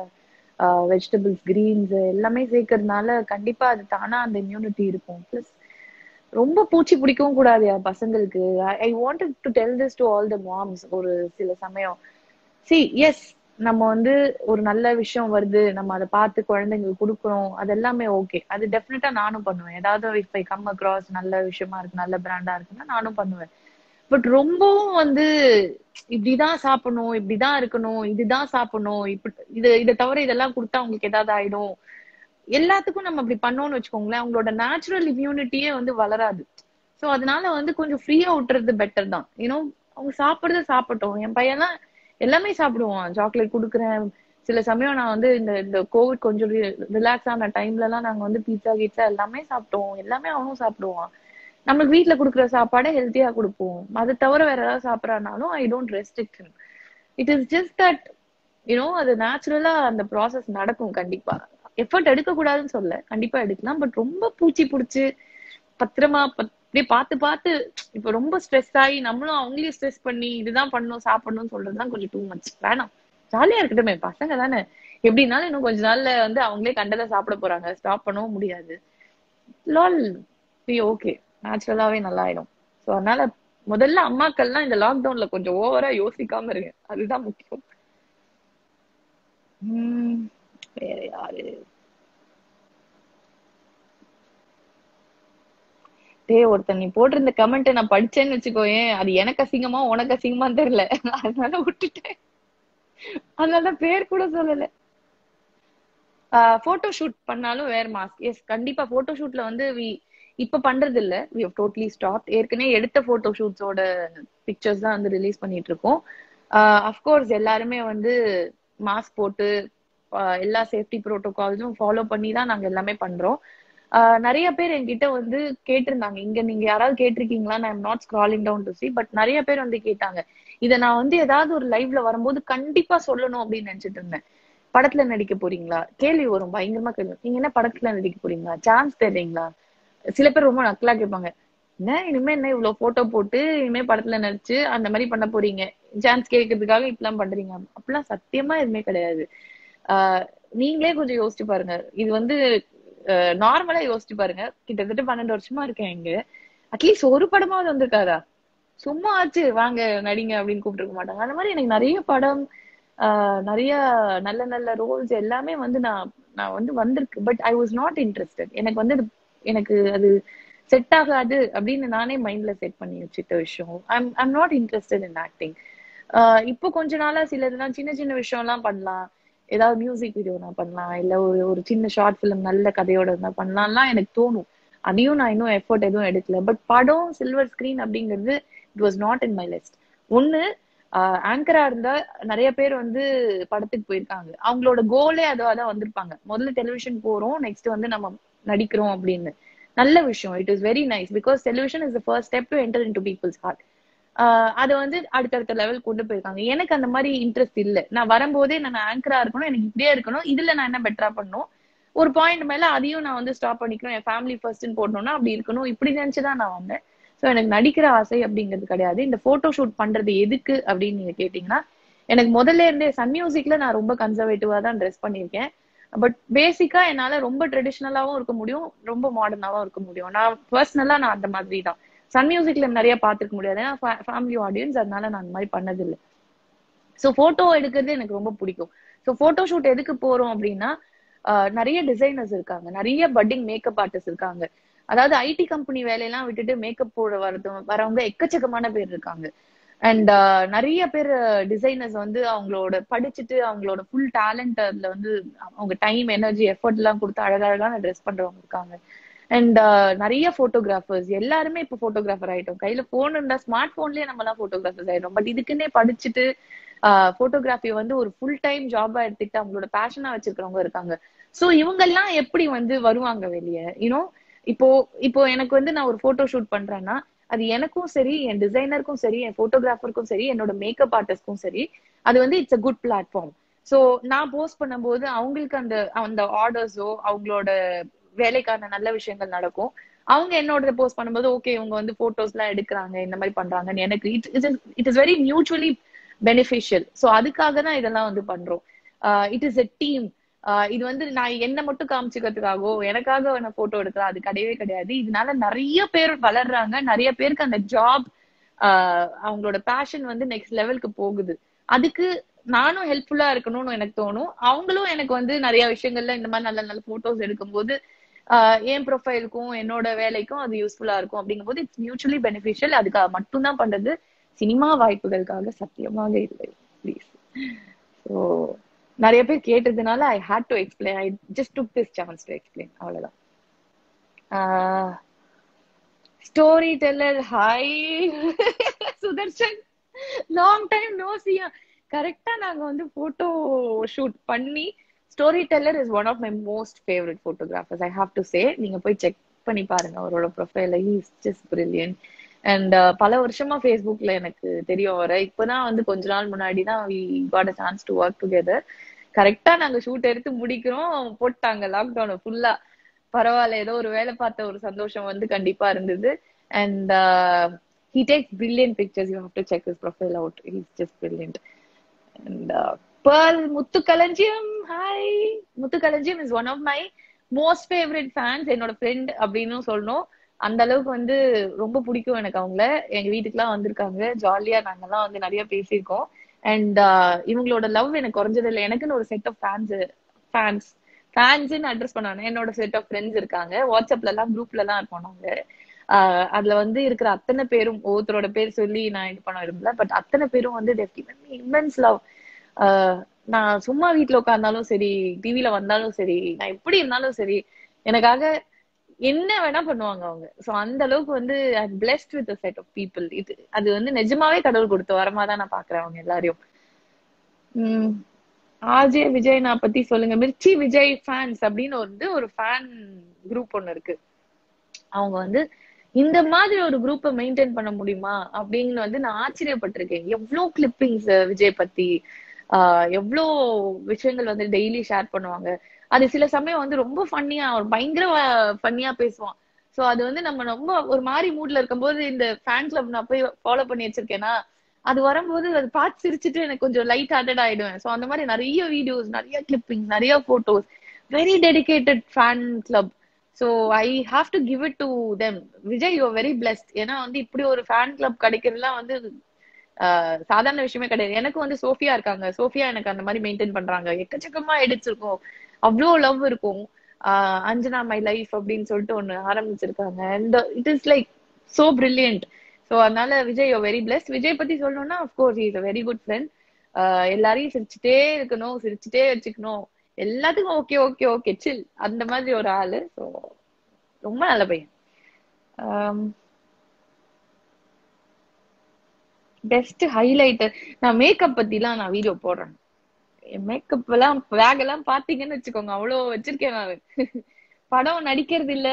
வெஜிடபிள்ஸ் கிரீன்ஸ் எல்லாமே சேர்க்கறதுனால கண்டிப்பா அது தானா அந்த இம்யூனிட்டி இருக்கும். பிளஸ் ரொம்ப பூச்சி பிடிக்கவும் கூடாது பசங்களுக்கு. I want to tell this to all the moms ஒரு சில சமயம். சி எஸ் நம்ம வந்து ஒரு நல்ல விஷயம் வருது நம்ம அதை பார்த்து குழந்தைங்களுக்கு கொடுக்குறோம் அது எல்லாமே ஓகே அது டெஃபினட்டா நானும் பண்ணுவேன். ஏதாவது இஃப் ஐ கம் அக்ராஸ் நல்ல விஷயமா இருக்கு நல்ல பிராண்டா இருக்குன்னா நானும் பண்ணுவேன். பட் ரொம்பவும் வந்து இப்படிதான் சாப்பிடணும் இப்படிதான் இருக்கணும் இதுதான் சாப்பிடணும் இப்படி இது இதை தவிர இதெல்லாம் கொடுத்தா உங்களுக்கு ஏதாவது ஆயிடும். எல்லாத்துக்கும் நம்ம அப்படி பண்ணோம்னு வச்சுக்கோங்களேன் அவங்களோட நேச்சுரல் இம்யூனிட்டியே வந்து வளராது. சோ அதனால வந்து கொஞ்சம் ஃப்ரீயா விட்டுறது பெட்டர் தான். ஏன்னோ அவங்க சாப்பிடுறத சாப்பிட்டோம். என் பையன்லாம் எல்லாமே சாப்பிடுவான் சாக்லேட் கொடுக்குறேன். சில சமயம் நான் வந்து இந்த இந்த கோவிட் கொஞ்சம் ரிலாக்ஸ் ஆன டைம்ல எல்லாம் நாங்க வந்து பீட்சா கீட்சா எல்லாமே சாப்பிட்டோம் எல்லாமே அவனும் சாப்பிடுவான். நம்மளுக்கு வீட்டுல கொடுக்குற சாப்பாடை ஹெல்த்தியா கொடுப்போம். அது தவிர வேற ஏதாவது சாப்பிடறானாலும் I don't restrict it is just that you know அது நேச்சுரலா அந்த ப்ராசஸ் நடக்கும் கண்டிப்பா. எஃபர்ட் எடுக்க கூடாதுன்னு சொல்ல. கண்டிப்பா எடுக்கலாம். பட் ரொம்ப பூச்சி பிடிச்சி பத்திரமா அப்படியே பார்த்து பார்த்து இப்ப ரொம்ப ஸ்ட்ரெஸ் ஆகி நம்மளும் அவங்களையும் ஸ்ட்ரெஸ் பண்ணி இதுதான் பண்ணணும் சாப்பிடணும்னு சொல்றதுதான் கொஞ்சம் டூ மச் வேணாம். ஜாலியா இருக்கட்டுமே பசங்க தானே. எப்படினாலும் இன்னும் கொஞ்ச நாள்ல வந்து அவங்களே கண்டதை சாப்பிட போறாங்க. ஸ்டாப் பண்ணவும் முடியாது. லால் ஓகே நேச்சுரலாவே நல்லா ஆயிடும் ஸோ அதனால முதல்ல அம்மாக்கள்லாம் இந்த லாக்டவுன்ல கொஞ்சம் ஓவரா யோசிக்காம இருக்கு அதுதான் முக்கியம். வேற யாரு? டே ஒருத்தன் நீ போட்டிருந்த கமெண்ட் நான் படிச்சேன்னு வச்சுக்கோயேன். அது எனக்கு அசிங்கமா உனக்கு அசிங்கமா தெரியல. அதனால விட்டுட்டேன். அதனால பேர் கூட சொல்லல. போட்டோ ஷூட் பண்ணாலும் வேற மாஸ்க் எஸ் கண்டிப்பா போட்டோ ஷூட்ல வந்து வி இப்ப பண்றது இல்ல வி ஹவ் டோட்லி ஸ்டாப் ஏற்கனவே எடுத்த போட்டோ ஷூட்ஸோட பிக்சர்ஸ் தான் வந்து ரிலீஸ் பண்ணிட்டு இருக்கோம். அஃப்கோர்ஸ் எல்லாருமே வந்து மாஸ்க் போட்டு எல்லா சேஃப்டி ப்ரோட்டோகால்ஸும் ஃபாலோ பண்ணி தான் நாங்க எல்லாமே பண்றோம். நிறைய பேர் என்கிட்ட வந்து கேட்டிருந்தாங்க. இங்க நீங்க யாராவது கேட்டிருக்கீங்களா? நான் not scrolling down to see but நிறைய பேர் வந்து கேட்டாங்க. இதை நான் வந்து ஏதாவது ஒரு லைவ்ல வரும்போது கண்டிப்பா சொல்லணும் அப்படின்னு நினைச்சிட்டு இருந்தேன். படத்துல நடிக்க போறீங்களா? கேள்வி வரும் பயங்கரமா கேள்வி நீங்க என்ன படத்துல நடிக்க போறீங்களா? சான்ஸ் தர்றீங்களா? சில பேர் ரொம்ப நக்கலா கேட்பாங்க. என்ன? இனிமே என்ன இவ்வளவு போட்டோ போட்டு இனிமே படத்துல நடிச்சு அந்த மாதிரி பண்ண போறீங்க? சான்ஸ் கேட்கறதுக்காக இப்படிலாம் பண்றீங்க? அப்படிலாம் சத்தியமா எதுவுமே கிடையாது. ஆஹ் நீங்களே கொஞ்சம் யோசிச்சு பாருங்க. இது வந்து நார்மலா யோசிச்சு பாருங்க. கிட்டத்தட்ட பன்னெண்டு வருஷமா இருக்கேன் இங்க. அட்லீஸ்ட் ஒரு படமாவது வந்திருக்காதா? சும்மா ஆச்சு வாங்க நடிங்க அப்படின்னு கூப்பிட்டுருக்க மாட்டாங்க. அந்த மாதிரி எனக்கு நிறைய படம் ஆஹ் நிறைய நல்ல நல்ல ரோல்ஸ் எல்லாமே வந்து நான் நான் வந்து வந்திருக்கு. But I was not interested எனக்கு வந்து அது- எனக்கு அது செட் ஆகாது அப்படின்னு நானே மைண்ட்ல செட் பண்ணி வச்சுட்ட விஷயம். I'm I'm not interested in acting இப்போ கொஞ்ச நாளா சிலதுலாம் சின்ன சின்ன விஷயம்லாம் பண்ணலாம். ஏதாவது மியூசிக் வீடியோ நான் பண்ணலாம். இல்ல ஒரு ஒரு சின்ன ஷார்ட் ஃபிலிம் நல்ல கதையோட இருந்தா பண்ணலாம்லாம் எனக்கு தோணும். அதையும் நான் இன்னும் எஃபோர்ட் எதுவும் எடுக்கல. பட் படம் சில்வர் ஸ்கிரீன் அப்படிங்கிறது it was not in my list ஒன்னு ஆங்கரா இருந்தா நிறைய பேர் வந்து படத்துக்கு போயிருக்காங்க. அவங்களோட கோலே அதுவா தான் வந்திருப்பாங்க. முதல்ல டெலிவிஷன் போறோம் நெக்ஸ்ட் வந்து நம்ம நடிக்கிறோம் அப்படின்னு. நல்ல விஷயம். It is very nice because television is the first step to enter in to people's heart அதை வந்து அடுத்தடுத்த லெவல் கொண்டு போயிருக்காங்க. எனக்கு அந்த மாதிரி இன்ட்ரெஸ்ட் இல்ல. நான் வரும்போதே நான் ஆங்கரா இருக்கணும் எனக்கு இப்படியே இருக்கணும். இதுல நான் என்ன பெட்டரா பண்ணணும்? ஒரு பாயிண்ட் மேல அதையும் நான் வந்து ஸ்டாப் பண்ணிக்கணும். என் ஃபேமிலி ஃபர்ஸ்ட்னு போடணும்னா அப்படி இருக்கணும். இப்படி நினைச்சுதான் நான் வந்தேன். ஸோ எனக்கு நடிக்கிற ஆசை அப்படிங்கிறது கிடையாது. இந்த போட்டோ ஷூட் பண்றது எதுக்கு அப்படின்னு நீங்க கேட்டீங்கன்னா எனக்கு முதல்ல இருந்தே சன் மியூசிக்ல நான் ரொம்ப கன்சர்வேட்டிவா தான் ட்ரெஸ் பண்ணியிருக்கேன். பட் பேசிக்கா என்னால ரொம்ப ட்ரெடிஷ்னலாவும் இருக்க முடியும் ரொம்ப மாடர்னாவும் இருக்க முடியும். நான் பர்சனலா நான் அந்த மாதிரி தான் சன் மியூசிக்ல நிறைய பார்த்துருக்க முடியாது. ஏன்னா ஃபேமிலி ஆடியன்ஸ் அதனால நான் அந்த மாதிரி பண்ணதில்லை. ஸோ போட்டோ எடுக்கிறது எனக்கு ரொம்ப பிடிக்கும். ஸோ போட்டோ ஷூட் எதுக்கு போறோம் அப்படின்னா ஆஹ் நிறைய டிசைனர்ஸ் இருக்காங்க. நிறைய பட்டிங் மேக்கப் ஆர்டிஸ்ட் இருக்காங்க. அதாவது ஐடி கம்பெனி வேலையெல்லாம் விட்டுட்டு மேக்கப் போட வரது வரவங்க எக்கச்சக்கமான பேர் இருக்காங்க. அண்ட் நிறைய பேர் டிசைனர்ஸ் வந்து அவங்களோட படிச்சுட்டு அவங்களோட ஃபுல் டேலண்ட் அதுல வந்து அவங்க டைம் எனர்ஜி எஃபர்ட் எல்லாம் கொடுத்து அழகழகான ட்ரெஸ் பண்றவங்க இருக்காங்க. அண்ட் uh, நிறைய போட்டோகிராஃபர்ஸ் எல்லாருமே இப்போ போட்டோகிராஃபர் ஆயிட்டோம். கையில போன் இருந்தா ஸ்மார்ட் போன்லயே நம்ம எல்லாம் போட்டோகிராஃபர்ஸ் ஆயிடும் பட் இதுக்குன்னே படிச்சுட்டு uh, போட்டோகிராஃபி வந்து ஒரு ஃபுல் டைம் ஜாபா எடுத்துக்கிட்டு அவங்களோட பேஷனா வச்சிருக்கிறவங்க இருக்காங்க. சோ இவங்க எல்லாம் எப்படி வந்து வருவாங்க வெளியே? யூனோ இப்போ இப்போ எனக்கு வந்து நான் ஒரு போட்டோ ஷூட் பண்றேன்னா அது எனக்கும் சரி என் டிசைனருக்கும் சரி என் போட்டோகிராஃபருக்கும் சரி என்னோட மேக்கப் ஆர்டிஸ்ட்க்கும் சரி அது வந்து it's a good platform so நான் போஸ்ட் பண்ணும்போது அவங்களுக்கு அந்த அந்த ஆர்டர்ஸோ அவங்களோட வேலைக்கான நல்ல விஷயங்கள் நடக்கும். அவங்க என்னோட போஸ்ட் பண்ணும்போது ஓகே இவங்க வந்து போட்டோஸ் எல்லாம் எடுக்கிறாங்க இந்த மாதிரி பண்றாங்கன்னு எனக்கு it is it is very mutually beneficial so அதுக்காக தான் இதெல்லாம் வந்து பண்றோம். இட் இஸ் எ டீம் இது வந்து நான் என்ன மட்டும் காமிச்சுக்கிறதுக்காகவோ எனக்காக நான் போட்டோ எடுக்கிறேன் அது கிடையவே கிடையாது. இதனால நிறைய பேர் வளர்றாங்க. நிறைய பேருக்கு அந்த ஜாப் uh, அவங்களோட பேஷன் வந்து நெக்ஸ்ட் லெவலுக்கு போகுது. அதுக்கு நானும் ஹெல்ப்ஃபுல்லா இருக்கணும்னு எனக்கு தோணும். அவங்களும் எனக்கு வந்து நிறைய விஷயங்கள்ல இந்த மாதிரி நல்ல நல்ல போட்டோஸ் எடுக்கும்போது என் ப்ரொஃபைலுக்கும் என்னோட வேலைக்கும் அது யூஸ்ஃபுல்லா இருக்கும் அப்படிங்கும்போது இட்ஸ் மியூச்சுவலி பெனிஃபிஷியல் அதுக்காக மட்டும்தான் பண்றது சினிமா வாய்ப்புகளுக்காக சத்தியமாக இல்லை ப்ளீஸ் ஸோ நிறைய பேர் கேட்டதுனால I hate to explain I just took this chance to explain அவ்வளவுதான். Story teller hi Sudarshan long time no see கரெக்டா நாங்க வந்து போட்டோ ஷூட் பண்ணி story teller is one of my most favourite photographers I have to say நீங்க போய் check பண்ணி பாருங்க அவரோட profile he's just brilliant and பல வருஷமா ஃபேஸ்புக்ல எனக்கு தெரியும் வர இப்பதான் வந்து கொஞ்ச நாள் முன்னாடி தான் we got a chance to work together கரெக்டா நாங்க ஷூட் எடுத்து முடிக்கிறோம். போட்டாங்க லாக்டவுன் ஃபுல்லா பரவாயில்ல. ஏதோ ஒரு வேலை பார்த்த ஒரு சந்தோஷம் வந்து கண்டிப்பா இருந்தது. And he takes brilliant pictures you have to check his profile out he's just brilliant and pearl Muthukalanjiyam hi Muthukalanjiyam is one of my most favourite fans என்னோட ஃப்ரெண்ட் அப்படின்னு சொல்லணும். அந்த அளவுக்கு வந்து ரொம்ப பிடிக்கும் எனக்கு அவங்கள. எங்க வீட்டுக்குலாம் வந்திருக்காங்க. ஜாலியா நாங்கெல்லாம் வந்து நிறைய பேசியிருக்கோம். அண்ட் uh, இவங்களோட லவ் எனக்கு குறைஞ்சது இல்லை. எனக்குன்னு ஒரு செட் ஆஃப் ஃபேன்ஸ் ஃபேன்ஸ் ஃபேன்ஸ்ன்னு அட்ரஸ் பண்ணாங்க. என்னோட செட் ஆஃப் ஃப்ரெண்ட்ஸ் இருக்காங்க. வாட்ஸ்அப்ல எல்லாம் குரூப்ல எல்லாம் இருக்கோம் நாங்க. Uh, அதுல வந்து இருக்கிற அத்தனை பேரும் ஒவ்வொருத்தரோட பேர் சொல்லி நான் இது பண்ண விரும்பல. பட் அத்தனை பேரும் வந்து இமென்ஸ் லவ் நான் சும்மா வீட்டுல உட்கார்ந்தாலும் சரி டிவில வந்தாலும் சரி நான் எப்படி இருந்தாலும் சரி எனக்காக என்ன வேணா பண்ணுவாங்க அவங்க. சோ அந்த அளவுக்கு வந்து I blessed with set of people இது அது வந்து நிஜமாவே கடவுள் கொடுத்த வரமா தான் நான் பாக்குறேன் அவங்க எல்லாரையும். உம் ஆஜே விஜய் நான் பத்தி சொல்லுங்க. மிர்ச்சி விஜய் ஃபேன்ஸ் அப்படின்னு வந்து ஒரு ஃபேன் குரூப் ஒண்ணு இருக்கு. அவங்க வந்து இந்த மாதிரி ஒரு குரூப்பை மெயின்டைன் பண்ண முடியுமா அப்படின்னு வந்து நான் ஆச்சரியப்பட்டிருக்கேன். எவ்வளவு கிளிப்பிங்ஸ் விஜய் பத்தி ஆஹ் எவ்வளோ விஷயங்கள் வந்து டெய்லி ஷேர் பண்ணுவாங்க. அது சில சமயம் வந்து ரொம்ப ஃபன்னியா ஒரு பயங்கர ஃபன்னியா பேசுவான். சோ அது வந்து நம்ம ரொம்ப ஒரு மாதிரி மூட்ல இருக்கும்போது இந்த ஃபேன் கிளப் நான் போய் ஃபாலோ பண்ணி வச்சிருக்கேன்னா அது வரும்போது அது பார்த்து சிரிச்சுட்டு எனக்கு கொஞ்சம் லைட் ஹார்ட்டட் ஆயிடுவேன். சோ அந்த மாதிரி நிறைய வீடியோஸ் நிறைய கிளிப்பிங் நிறைய photos very dedicated fan club so I have to give it to them Vijay you very blessed ஏன்னா வந்து இப்படி ஒரு ஃபேன் கிளப் கிடைக்கிறதுலாம் வந்து சாதாரண விஷயமே கிடையாது. எனக்கு வந்து சோஃபியா இருக்காங்க. சோஃபியா எனக்கு அந்த மாதிரி மெயின்டைன் பண்றாங்க. எக்கச்சக்கமா எடுத்திருக்கோம் அவ்வளோ லவ் இருக்கும். ஆஹ், அஞ்சனா மை லைஃப் அப்படின்னு சொல்லிட்டு ஒண்ணு ஆரம்பிச்சிருக்காங்க. And it is like so brilliant so அதனால விஜய் வெரி பிளஸ் விஜய் பத்தி சொல்லணும்னா of course is a very good friend எல்லாரையும் சிரிச்சுட்டே இருக்கணும் சிரிச்சுட்டே வச்சுக்கணும். எல்லாத்துக்கும் ஓகே ஓகே ஓகே சில் அந்த மாதிரி ஒரு ஆளு. ஸோ ரொம்ப நல்ல பையன். பெஸ்ட் ஹைலைட்டர் நான் மேக்கப் பத்திலாம் நான் வீடியோ போடுறேன். மேக்கப் எல்லாம் பேக் எல்லாம் பாத்தீங்கன்னு வச்சுக்கோங்க. அவ்வளவு வச்சிருக்கேன் நான். படம் நடிக்கிறது இல்ல.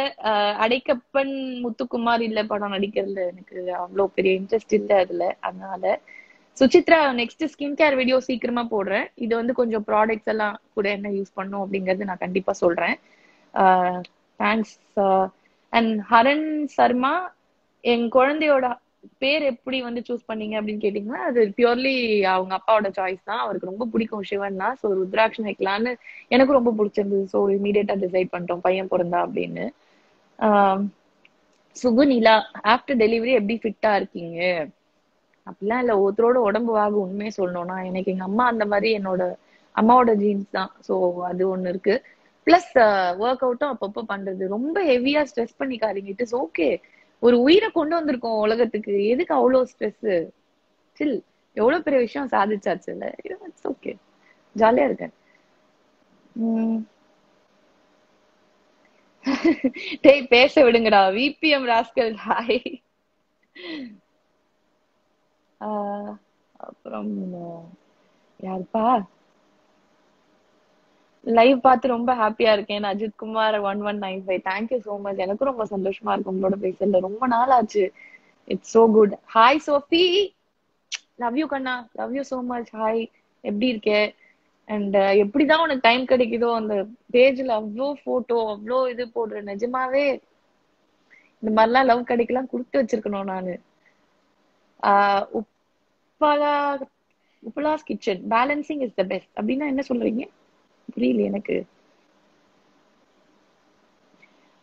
அடைக்கப்பன் முத்துக்குமார் இல்ல படம் நடிக்கிறதுல எனக்கு அவ்வளவு பெரிய இன்ட்ரெஸ்ட் இல்ல அதுல. அதனால Suchitra next skin care video சீக்கிரமா போடுறேன். இது வந்து கொஞ்சம் ப்ராடக்ட்ஸ் எல்லாம் கூட என்ன யூஸ் பண்ணும் அப்படிங்கறது நான் கண்டிப்பா சொல்றேன். தேங்க்ஸ் அண்ட் ஹரன் சர்மா என் குழந்தையோட பேர் எப்படி வந்து சூஸ் பண்ணீங்க அப்படின்னு கேட்டீங்கன்னா அது பியூர்லி அவங்க அப்பாவோட சாய்ஸ் தான். அவருக்கு ரொம்ப பிடிக்கும் சிவன் தான் ஸோ ருத்ராட்சன் வைக்கலான்னு எனக்கு ரொம்ப பிடிச்சிருந்தது. ஸோ இமீடியட்டா டிசைட் பண்ணிட்டோம் பையன் பிறந்தா அப்படின்னு. ஆஹ் சுகுநிலா ஆஃப்டர் டெலிவரி எப்படி ஃபிட்டா இருக்கீங்க? அப்படிலாம் இல்ல ஒருத்தரோட உடம்பு வாகு உண்மையே சொல்லணும்னா எனக்கு எங்க அம்மா அந்த மாதிரி என்னோட அம்மாவோட ஜீன்ஸ் தான். ஸோ அது ஒண்ணு இருக்கு. பிளஸ் ஒர்க் அவுட்டும் அப்பப்போ பண்றது. ரொம்ப ஹெவியா ஸ்ட்ரெஸ் பண்ணிக்காதீங்க. இட் இஸ் ஓகே ஒரு உயிரை கொண்டு வந்திருக்கோம் உலகத்துக்கு. எதுக்கு அவ்வளோ ஸ்ட்ரெஸ் சில் எவ்வளவு பெரிய விஷயம் சாதிச்சாச்சு இல்ல? இட்ஸ் ஓகே ஜாலியா இருக்கேன். உம் டேய் பேச விடுங்கடா. விபிஎம் ராஸ்கல் ஹாய் அப்புறம் யாருப்பா? லைவ் பார்த்து ரொம்ப ஹாப்பியா இருக்கேன். Ajith Kumar one one nine five thank you so much எனக்கும் ரொம்ப சந்தோஷமா இருக்கு உங்களோட பேசல ரொம்ப நாள் ஆச்சு it's so good hi Sophie love you Kanna. Love you so much hi எப்படி இருக்கே? அண்ட் uh, எப்படிதான் உனக்கு டைம் கிடைக்குதோ அந்த பேஜ்ல அவ்வளோ போட்டோ அவ்வளோ இது போடுற. நிஜமாவே இந்த மாதிரிலாம் லவ் கிடைக்கலாம் கொடுத்து வச்சிருக்கணும் நானு. ஆஹ் Uppala Uppala's kitchen balancing is the best அப்படின்னா என்ன சொல்றீங்க? புரியல எனக்கு.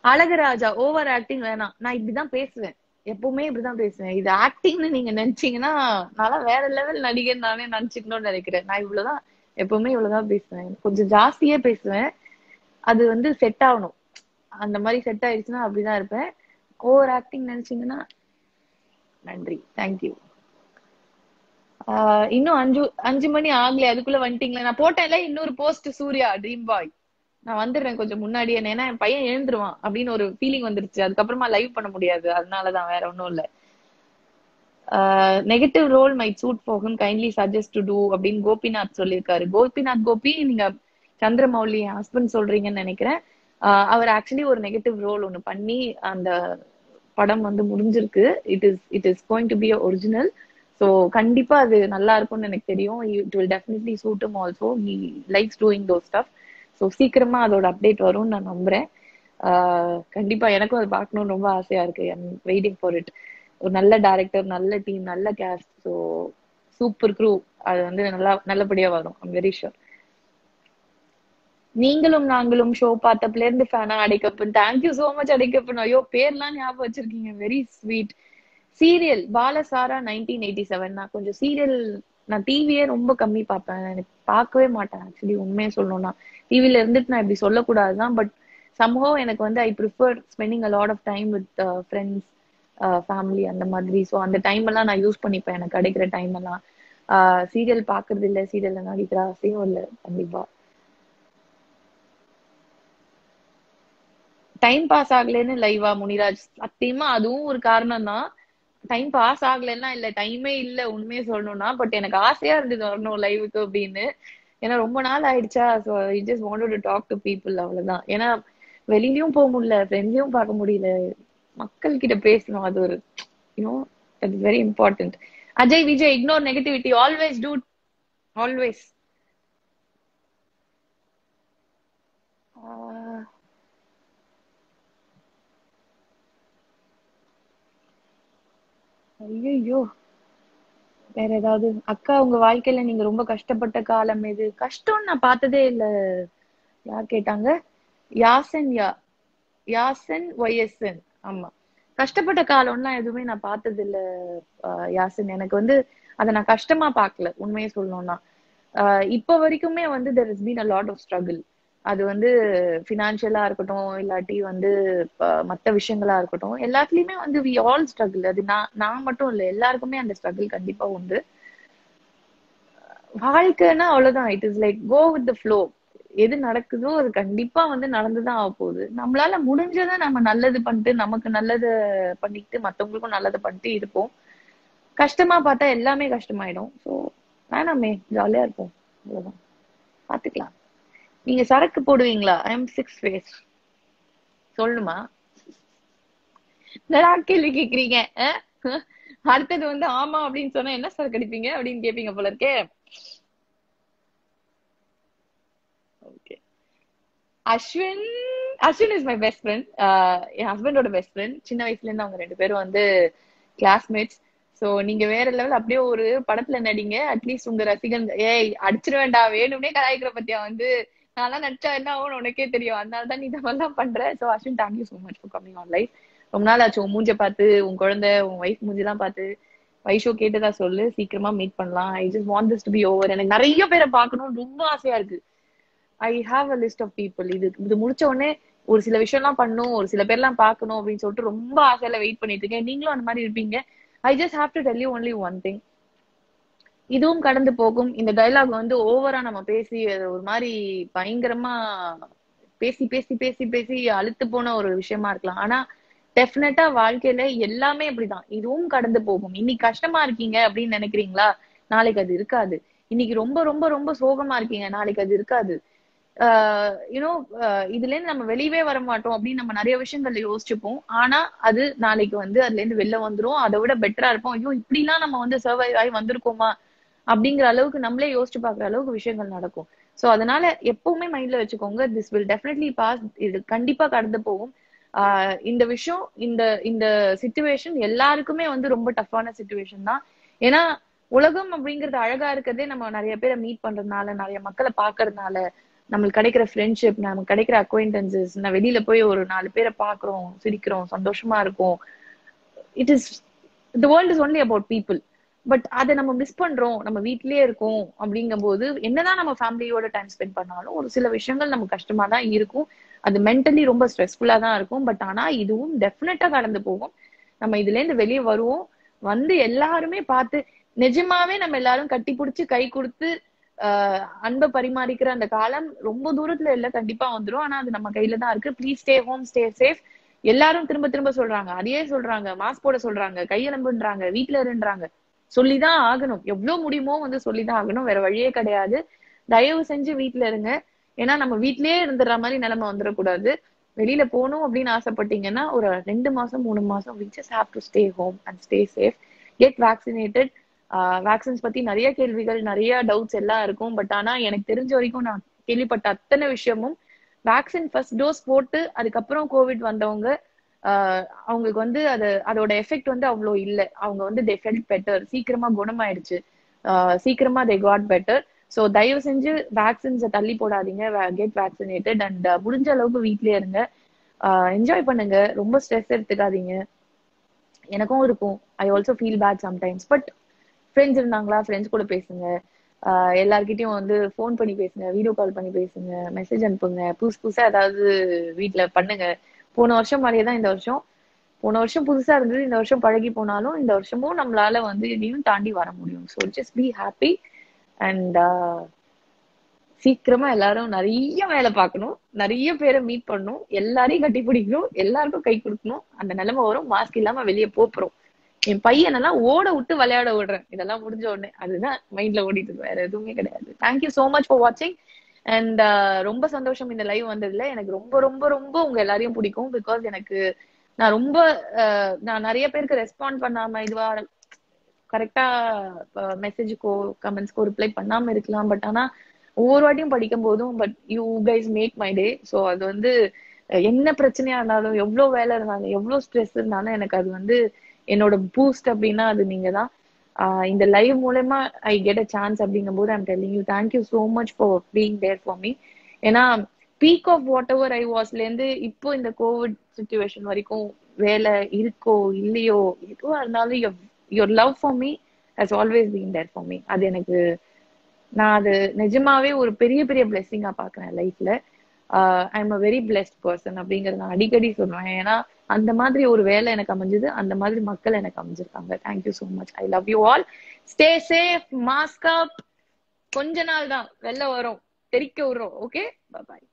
அழகுராஜா ஓவர் ஆக்டிங் வேணாம். நான் இப்படிதான் பேசுவேன். எப்பவுமே இப்படிதான் பேசுவேன். இது ஆக்டிங்னு நீங்க நினைச்சீங்கன்னா நல்லா வேற லெவல் நடிகர் நானே நினைச்சுக்கணும்னு நினைக்கிறேன். நான் இவ்வளவுதான் எப்பவுமே இவ்வளவுதான் பேசுவேன். கொஞ்சம் ஜாஸ்தியே பேசுவேன். அது வந்து செட் ஆகணும். அந்த மாதிரி செட் ஆயிடுச்சுன்னா அப்படிதான் இருப்பேன். ஓவர் ஆக்டிங் நினைச்சீங்கன்னா நன்றி. தேங்க்யூ இன்னும் அஞ்சு அஞ்சு மணி ஆகல அதுக்குள்ள வந்துட்டீங்களே. நான் போட்டேன்ல இன்னொரு போஸ்ட் சூர்யா ட்ரீம் பாய் நான் வந்துடுறேன் கொஞ்சம் முன்னாடியே. ஏன்னா என் பையன் எழுந்துருவான் அப்படின்னு ஒரு ஃபீலிங் வந்துருச்சு. அதுக்கப்புறமா லைவ் பண்ண முடியாது. அதனாலதான் வேற ஒன்றும் இல்ல. நெகட்டிவ் ரோல் மை சூட் போகும் கைண்ட்லி சஜஸ்ட் டு டூ அப்படின்னு கோபிநாத் சொல்லியிருக்காரு. கோபிநாத் கோபி நீங்க சந்திரமௌலி ஹஸ்பண்ட் சொல்றீங்கன்னு நினைக்கிறேன். ஆஹ் அவர் ஆக்சுவலி ஒரு நெகட்டிவ் ரோல் ஒன்னு பண்ணி அந்த படம் வந்து முடிஞ்சிருக்கு. It is it is going to be original so கண்டிப்பா அது நல்லா இருக்கும்னு எனக்கு தெரியும். இட் வில் டெஃபினெட்லி சூட்டும் also he likes doing those stuff so சீக்கிரமா அதோட அப்டேட் வரும்னு நான் நம்புறேன். கண்டிப்பா எனக்கும் அது பார்க்கணும்னு ரொம்ப ஆசையா இருக்கு. ஐம் வெயிட்டிங் ஃபார் இட் ஒரு நல்ல டேரக்டர் நல்ல டீம் நல்ல கேஸ்ட் ஸோ சூப்பர் க்ரூ அது வந்து நல்லா நல்லபடியா வரும். ஐம் வெரி ஷுர் நீங்களும் நாங்களும் ஷோ பார்த்தப்பல இருந்து ஃபேனா Adaikappan thank you so much Adaikappan ஐயோ பேர்லாம் ஞாபகம் வச்சிருக்கீங்க. வெரி ஸ்வீட் சீரியல் பாலசாரா நைன்டீன் எயிட்டி செவன் நான் கொஞ்சம் சீரியல் நான் டிவியே ரொம்ப கம்மி பார்ப்பேன். எனக்கு பார்க்கவே மாட்டேன் ஆக்சுவலி உண்மையை சொல்லணும்னா. டிவியில இருந்துட்டு நான் இப்படி சொல்லக்கூடாதுதான் பட் சம்ஹோ எனக்கு வந்து I prefer spending a lot of time with friends family அந்த மாதிரி. ஸோ அந்த டைம் எல்லாம் நான் யூஸ் பண்ணிப்பேன். எனக்கு கிடைக்கிற டைம் எல்லாம். சீரியல் பாக்குறது இல்ல சீரியல்ல நடிக்கிற ஆசையும் இல்ல கண்டிப்பா. டைம் பாஸ் ஆகலன்னு லைவா முனிராஜ். சத்தியமா அதுவும் ஒரு காரணம் தான் டைம் பாஸ் ஆகலைன்னா இல்ல டைமே இல்ல உண்மையை சொல்லணும்னா பட் எனக்கு ஆசையா இருந்தது வரணும் லைவுக்கு அப்படின்னு. ஏன்னா ரொம்ப நாள் ஆயிடுச்சா so I just wanted to talk to people அவ்வளவுதான். ஏன்னா வெளியிலயும் போக முடியல ஃப்ரெண்ட்ஸையும் பார்க்க முடியல. மக்கள் கிட்ட பேசணும் அது ஒரு you know that very important Ajay Vijay ignore negativity always do always ஐயோ வேற ஏதாவது அக்கா உங்க வாழ்க்கையில நீங்க ரொம்ப கஷ்டப்பட்ட காலம் எது? கஷ்டம்னு நான் பார்த்ததே இல்ல. யார் கேட்டாங்க? யாசன் யா யாசன் ஒய்எஸ்என். ஆமா. கஷ்டப்பட்ட காலம்லாம் எதுவுமே நான் பார்த்தது இல்ல யாசன். எனக்கு வந்து அதை நான் கஷ்டமா பார்க்கல உண்மையை சொல்லணும்னா. ஆஹ் இப்ப வரைக்குமே வந்து there is been a lot of struggle அது வந்து ஃபினான்ஷியலா இருக்கட்டும் இல்லாட்டி வந்து மற்ற மத்த விஷயங்களா இருக்கட்டும் எல்லாத்துலயுமே வந்து வி ஆல் ஸ்ட்ரகிள் அது நான் நான் மட்டும் இல்ல எல்லாருக்குமே அந்த ஸ்ட்ரகிள் கண்டிப்பா உண்டு. வாழ்க்கைன்னா அவ்வளவுதான். It is like go with the flow எது நடக்குதோ அது கண்டிப்பா வந்து நடந்துதான் ஆக போகுது. நம்மளால முடிஞ்சதை நம்ம நல்லது பண்ணிட்டு நமக்கு நல்லது பண்ணிக்கிட்டு மத்தவங்களுக்கும் நல்லது பண்ணிட்டு இருப்போம். கஷ்டமா பார்த்தா எல்லாமே கஷ்டமாயிடும். ஸோ வேணாமே ஜாலியா இருப்போம். அவ்வளவுதான். பாத்துக்கலாம் நீங்க சரக்கு போடுவீங்களா? ஐ எம் சிக்ஸ் ஃபேஸ் சொல்லுமா? என்னடா கேள்வி கேக்குறீங்க? அடுத்தது வந்து ஆமா அப்படின்னு சொன்னா என்ன சரக்கு அடிப்பீங்க அப்படின்னு கேப்பீங்க போல இருக்கே. Okay Ashwin Ashwin is my best friend என் ஹஸ்பண்டோட பெஸ்ட் ஃப்ரெண்ட் சின்ன வயசுல இருந்து அவங்க ரெண்டு பேரும் வந்து கிளாஸ்மேட்ஸ் சோ நீங்க வேற லெவல் அப்படியே ஒரு படத்துல நடிங்க. அட்லீஸ்ட் உங்க ரசிகன் ஏய் அடிச்சிட வேண்டாம் வேணும்னே கலாய்க்கிற பத்தியா வந்து நான்லாம் நடிச்சா என்ன ஆகும் உனக்கே தெரியும். அதனால தான் நீ இந்த பண்ற. So Ashwin thank you so much for coming on life ரொம்ப நாள் ஆச்சு. உன் மூஞ்ச பார்த்து உன் குழந்தை உன் ஒய்ஃப் மூஞ்செல்லாம் பார்த்து வைஷோ கேட்டதா சொல்லு. சீக்கிரமா மீட் பண்ணலாம். I just want this to be over எனக்கு நிறைய பேரை பார்க்கணும்னு ரொம்ப ஆசையா இருக்கு. I have a list of people இது இது முடிச்ச உடனே ஒரு சில விஷயம்லாம் பண்ணும். ஒரு சில பேர்லாம் பார்க்கணும் அப்படின்னு சொல்லிட்டு ரொம்ப ஆசையில வெயிட் பண்ணிட்டு இருக்கேன். நீங்களும் அந்த மாதிரி இருப்பீங்க. I just have to tell you only one thing இதுவும் கடந்து போகும். இந்த டைலாக் வந்து ஓவரா நம்ம பேசி ஒரு மாதிரி பயங்கரமா பேசி பேசி பேசி பேசி அழுத்து போன ஒரு விஷயமா இருக்கலாம். ஆனா டெஃபினட்டா வாழ்க்கையில எல்லாமே அப்படிதான். இதுவும் கடந்து போகும். இன்னைக்கு கஷ்டமா இருக்கீங்க அப்படின்னு நினைக்கிறீங்களா? நாளைக்கு அது இருக்காது. இன்னைக்கு ரொம்ப ரொம்ப ரொம்ப சோகமா இருக்கீங்க நாளைக்கு அது இருக்காது. யூனோ இதுல இருந்து நம்ம வெளியவே வர மாட்டோம் அப்படின்னு நம்ம நிறைய விஷயங்கள்ல யோசிச்சுப்போம். ஆனா அது நாளைக்கு வந்து அதுல இருந்து வெளில வந்துரும். அதை விட பெட்டரா இருப்போம். ஐயோ இப்படிலாம் நம்ம வந்து சர்வைவ் ஆகி வந்திருக்கோமா? அப்படிங்கிற அளவுக்கு நம்மளே யோசிச்சு பாக்குற அளவுக்கு விஷயங்கள் நடக்கும். சோ அதனால எப்பவுமே மைண்ட்ல வச்சுக்கோங்க திஸ் வில் டெஃபினெட்லி பாஸ் இது கண்டிப்பா கடந்து போகும். ஆஹ் இந்த விஷயம் இந்த இந்த சுச்சுவேஷன் எல்லாருக்குமே வந்து ரொம்ப டஃப்பான சுச்சுவேஷன் தான். ஏன்னா உலகம் அப்படிங்கிறது அழகா இருக்கிறதே நம்ம நிறைய பேரை மீட் பண்றதுனால நிறைய மக்களை பாக்குறதுனால நம்மளுக்கு கிடைக்கிற ஃப்ரெண்ட்ஷிப் நமக்கு கிடைக்கிற அக்வைண்டன்சஸ் நான் வெளியில போய் ஒரு நாலு பேரை பாக்குறோம் சிரிக்கிறோம் சந்தோஷமா இருக்கும். It is the world is only about people but அதை நம்ம மிஸ் பண்றோம். நம்ம வீட்லயே இருக்கோம் அப்படிங்கும்போது என்னதான் நம்ம ஃபேமிலியோட டைம் ஸ்பெண்ட் பண்ணாலும் ஒரு சில விஷயங்கள் நமக்கு கஷ்டமா தான் இருக்கும். அது மென்டலி ரொம்ப ஸ்ட்ரெஸ்ஃபுல்லா தான் இருக்கும். பட் ஆனா இதுவும் டெஃபினட்டா கடந்து போகும். நம்ம இதுல இருந்து வெளியே வருவோம். வந்து எல்லாருமே பார்த்து நிஜமாவே நம்ம எல்லாரும் கட்டி பிடிச்சி கை கொடுத்து ஆஹ் அன்பை பரிமாறிக்கிற அந்த காலம் ரொம்ப தூரத்துல இல்ல. கண்டிப்பா வந்துரும். ஆனா அது நம்ம கையில தான் இருக்கு. Please stay home stay safe எல்லாரும் திரும்ப திரும்ப சொல்றாங்க. அதையே சொல்றாங்க. மாஸ்க் போட சொல்றாங்க. கையெலம்புன்றாங்க வீட்டுல இருன்றாங்க. சொல்லிதான் ஆகணும். எவ்வளவு முடியுமோ வந்து சொல்லிதான் ஆகணும். வேற வழியே கிடையாது. தயவு செஞ்சு வீட்டுல இருங்க. ஏன்னா நம்ம வீட்லயே இருந்துடுற மாதிரி நிலைமை வந்துடக்கூடாது. வெளியில போகணும் அப்படின்னு ஆசைப்பட்டீங்கன்னா ஒரு ரெண்டு மாசம் மூணு மாசம் we just have to stay home and stay safe get vaccinated vaccines பத்தி நிறைய கேள்விகள் நிறைய டவுட்ஸ் எல்லாம் இருக்கும். பட் ஆனா எனக்கு தெரிஞ்ச வரைக்கும் நான் கேள்விப்பட்ட அத்தனை விஷயமும் வேக்சின் ஃபர்ஸ்ட் டோஸ் போட்டு அதுக்கப்புறம் கோவிட் வந்தவங்க அவங்களுக்கு வந்து அது அதோட எஃபெக்ட் வந்து அவ்வளோ இல்லை. அவங்க வந்து தே ஃபெல்ட் பெட்டர் சீக்கிரமா குணமாயிடுச்சு சீக்கிரமா தே காட் பெட்டர் ஸோ தயவு செஞ்சு வேக்சின்ஸை தள்ளி போடாதீங்க. கெட் வேக்சினேட்டட் அண்ட் முடிஞ்ச அளவுக்கு வீட்லயே இருங்க. என்ஜாய் பண்ணுங்க. ரொம்ப ஸ்ட்ரெஸ் எடுத்துக்காதீங்க. எனக்கும் இருக்கும். I also feel bad sometimes but friends இருந்தாங்களா? ஃப்ரெண்ட்ஸ் கூட பேசுங்க. ஆஹ் எல்லார்கிட்டயும் வந்து ஃபோன் பண்ணி பேசுங்க. வீடியோ கால் பண்ணி பேசுங்க. மெசேஜ் அனுப்புங்க. புதுசு புதுசாக ஏதாவது வீட்டில் பண்ணுங்க. போன வருஷம் மாதிரியே தான் இந்த வருஷம். போன வருஷம் புதுசா இருந்தது இந்த வருஷம் பழகி போனாலும் இந்த வருஷமும் நம்மளால வந்து இதையும் தாண்டி வர முடியும். So just be happy and சீக்கிரமா எல்லாரும் நிறைய வேலை பார்க்கணும். நிறைய பேரை மீட் பண்ணணும். எல்லாரையும் கட்டி பிடிக்கணும். எல்லாருக்கும் கை கொடுக்கணும். அந்த நிலைமை வரும். மாஸ்க் இல்லாம வெளியே போப்புறோம் என் பையனெல்லாம் ஓட விட்டு விளையாட விடுறேன். இதெல்லாம் முடிஞ்ச உடனே. அதுதான் மைண்ட்ல ஓடிட்டு வேற எதுவுமே கிடையாது. Thank you so much for வாட்சிங் அண்ட் uh, ரொம்ப சந்தோஷம் இந்த லைவ் வந்ததுல. எனக்கு ரொம்ப ரொம்ப ரொம்ப உங்க எல்லாரையும் பிடிக்கும். பிகாஸ் எனக்கு நான் ரொம்ப uh, நான் நிறைய பேருக்கு ரெஸ்பாண்ட் பண்ணாம இதுவா கரெக்டா மெசேஜுக்கோ கமெண்ட்ஸ்க்கோ ரிப்ளை பண்ணாம இருக்கலாம். பட் ஆனா ஒவ்வொரு வாட்டியும் படிக்கும் போதும் but you guys make my day so அது வந்து என்ன பிரச்சனையா இருந்தாலும் எவ்வளவு வேலை இருந்தாலும் எவ்வளவு ஸ்ட்ரெஸ் இருந்தாலும் எனக்கு அது வந்து என்னோட பூஸ்ட் அப்படின்னா அது நீங்க தான் இந்த லைவ் மூலமா ஐ கெட் அ சான்ஸ் அப்படிங்கும் போது I'm telling you thank you so much for being there for me ஏன்னா peak of whatever I வாஸ்ல இருந்து இப்போ இந்த கோவிட் சுச்சுவேஷன் வரைக்கும் வேலை இருக்கோ இல்லையோ எதுவா இருந்தாலும் your love for me has always been there for me அது எனக்கு நான் அது நிஜமாவே ஒரு பெரிய பெரிய பிளெஸ்ஸிங்கா பாக்குறேன் லைஃப்ல I am a very blessed person அப்படிங்கறத நான் அடிக்கடி சொல்லுவேன். ஏன்னா அந்த மாதிரி ஒரு வேலை எனக்கு அமைஞ்சது. அந்த மாதிரி மக்கள் எனக்கு அமைஞ்சிருக்காங்க. Thank you so much I love you all stay safe mask up கொஞ்ச நாள் தான் வெளில வரும். தெரிக்க விடுறோம். Okay bye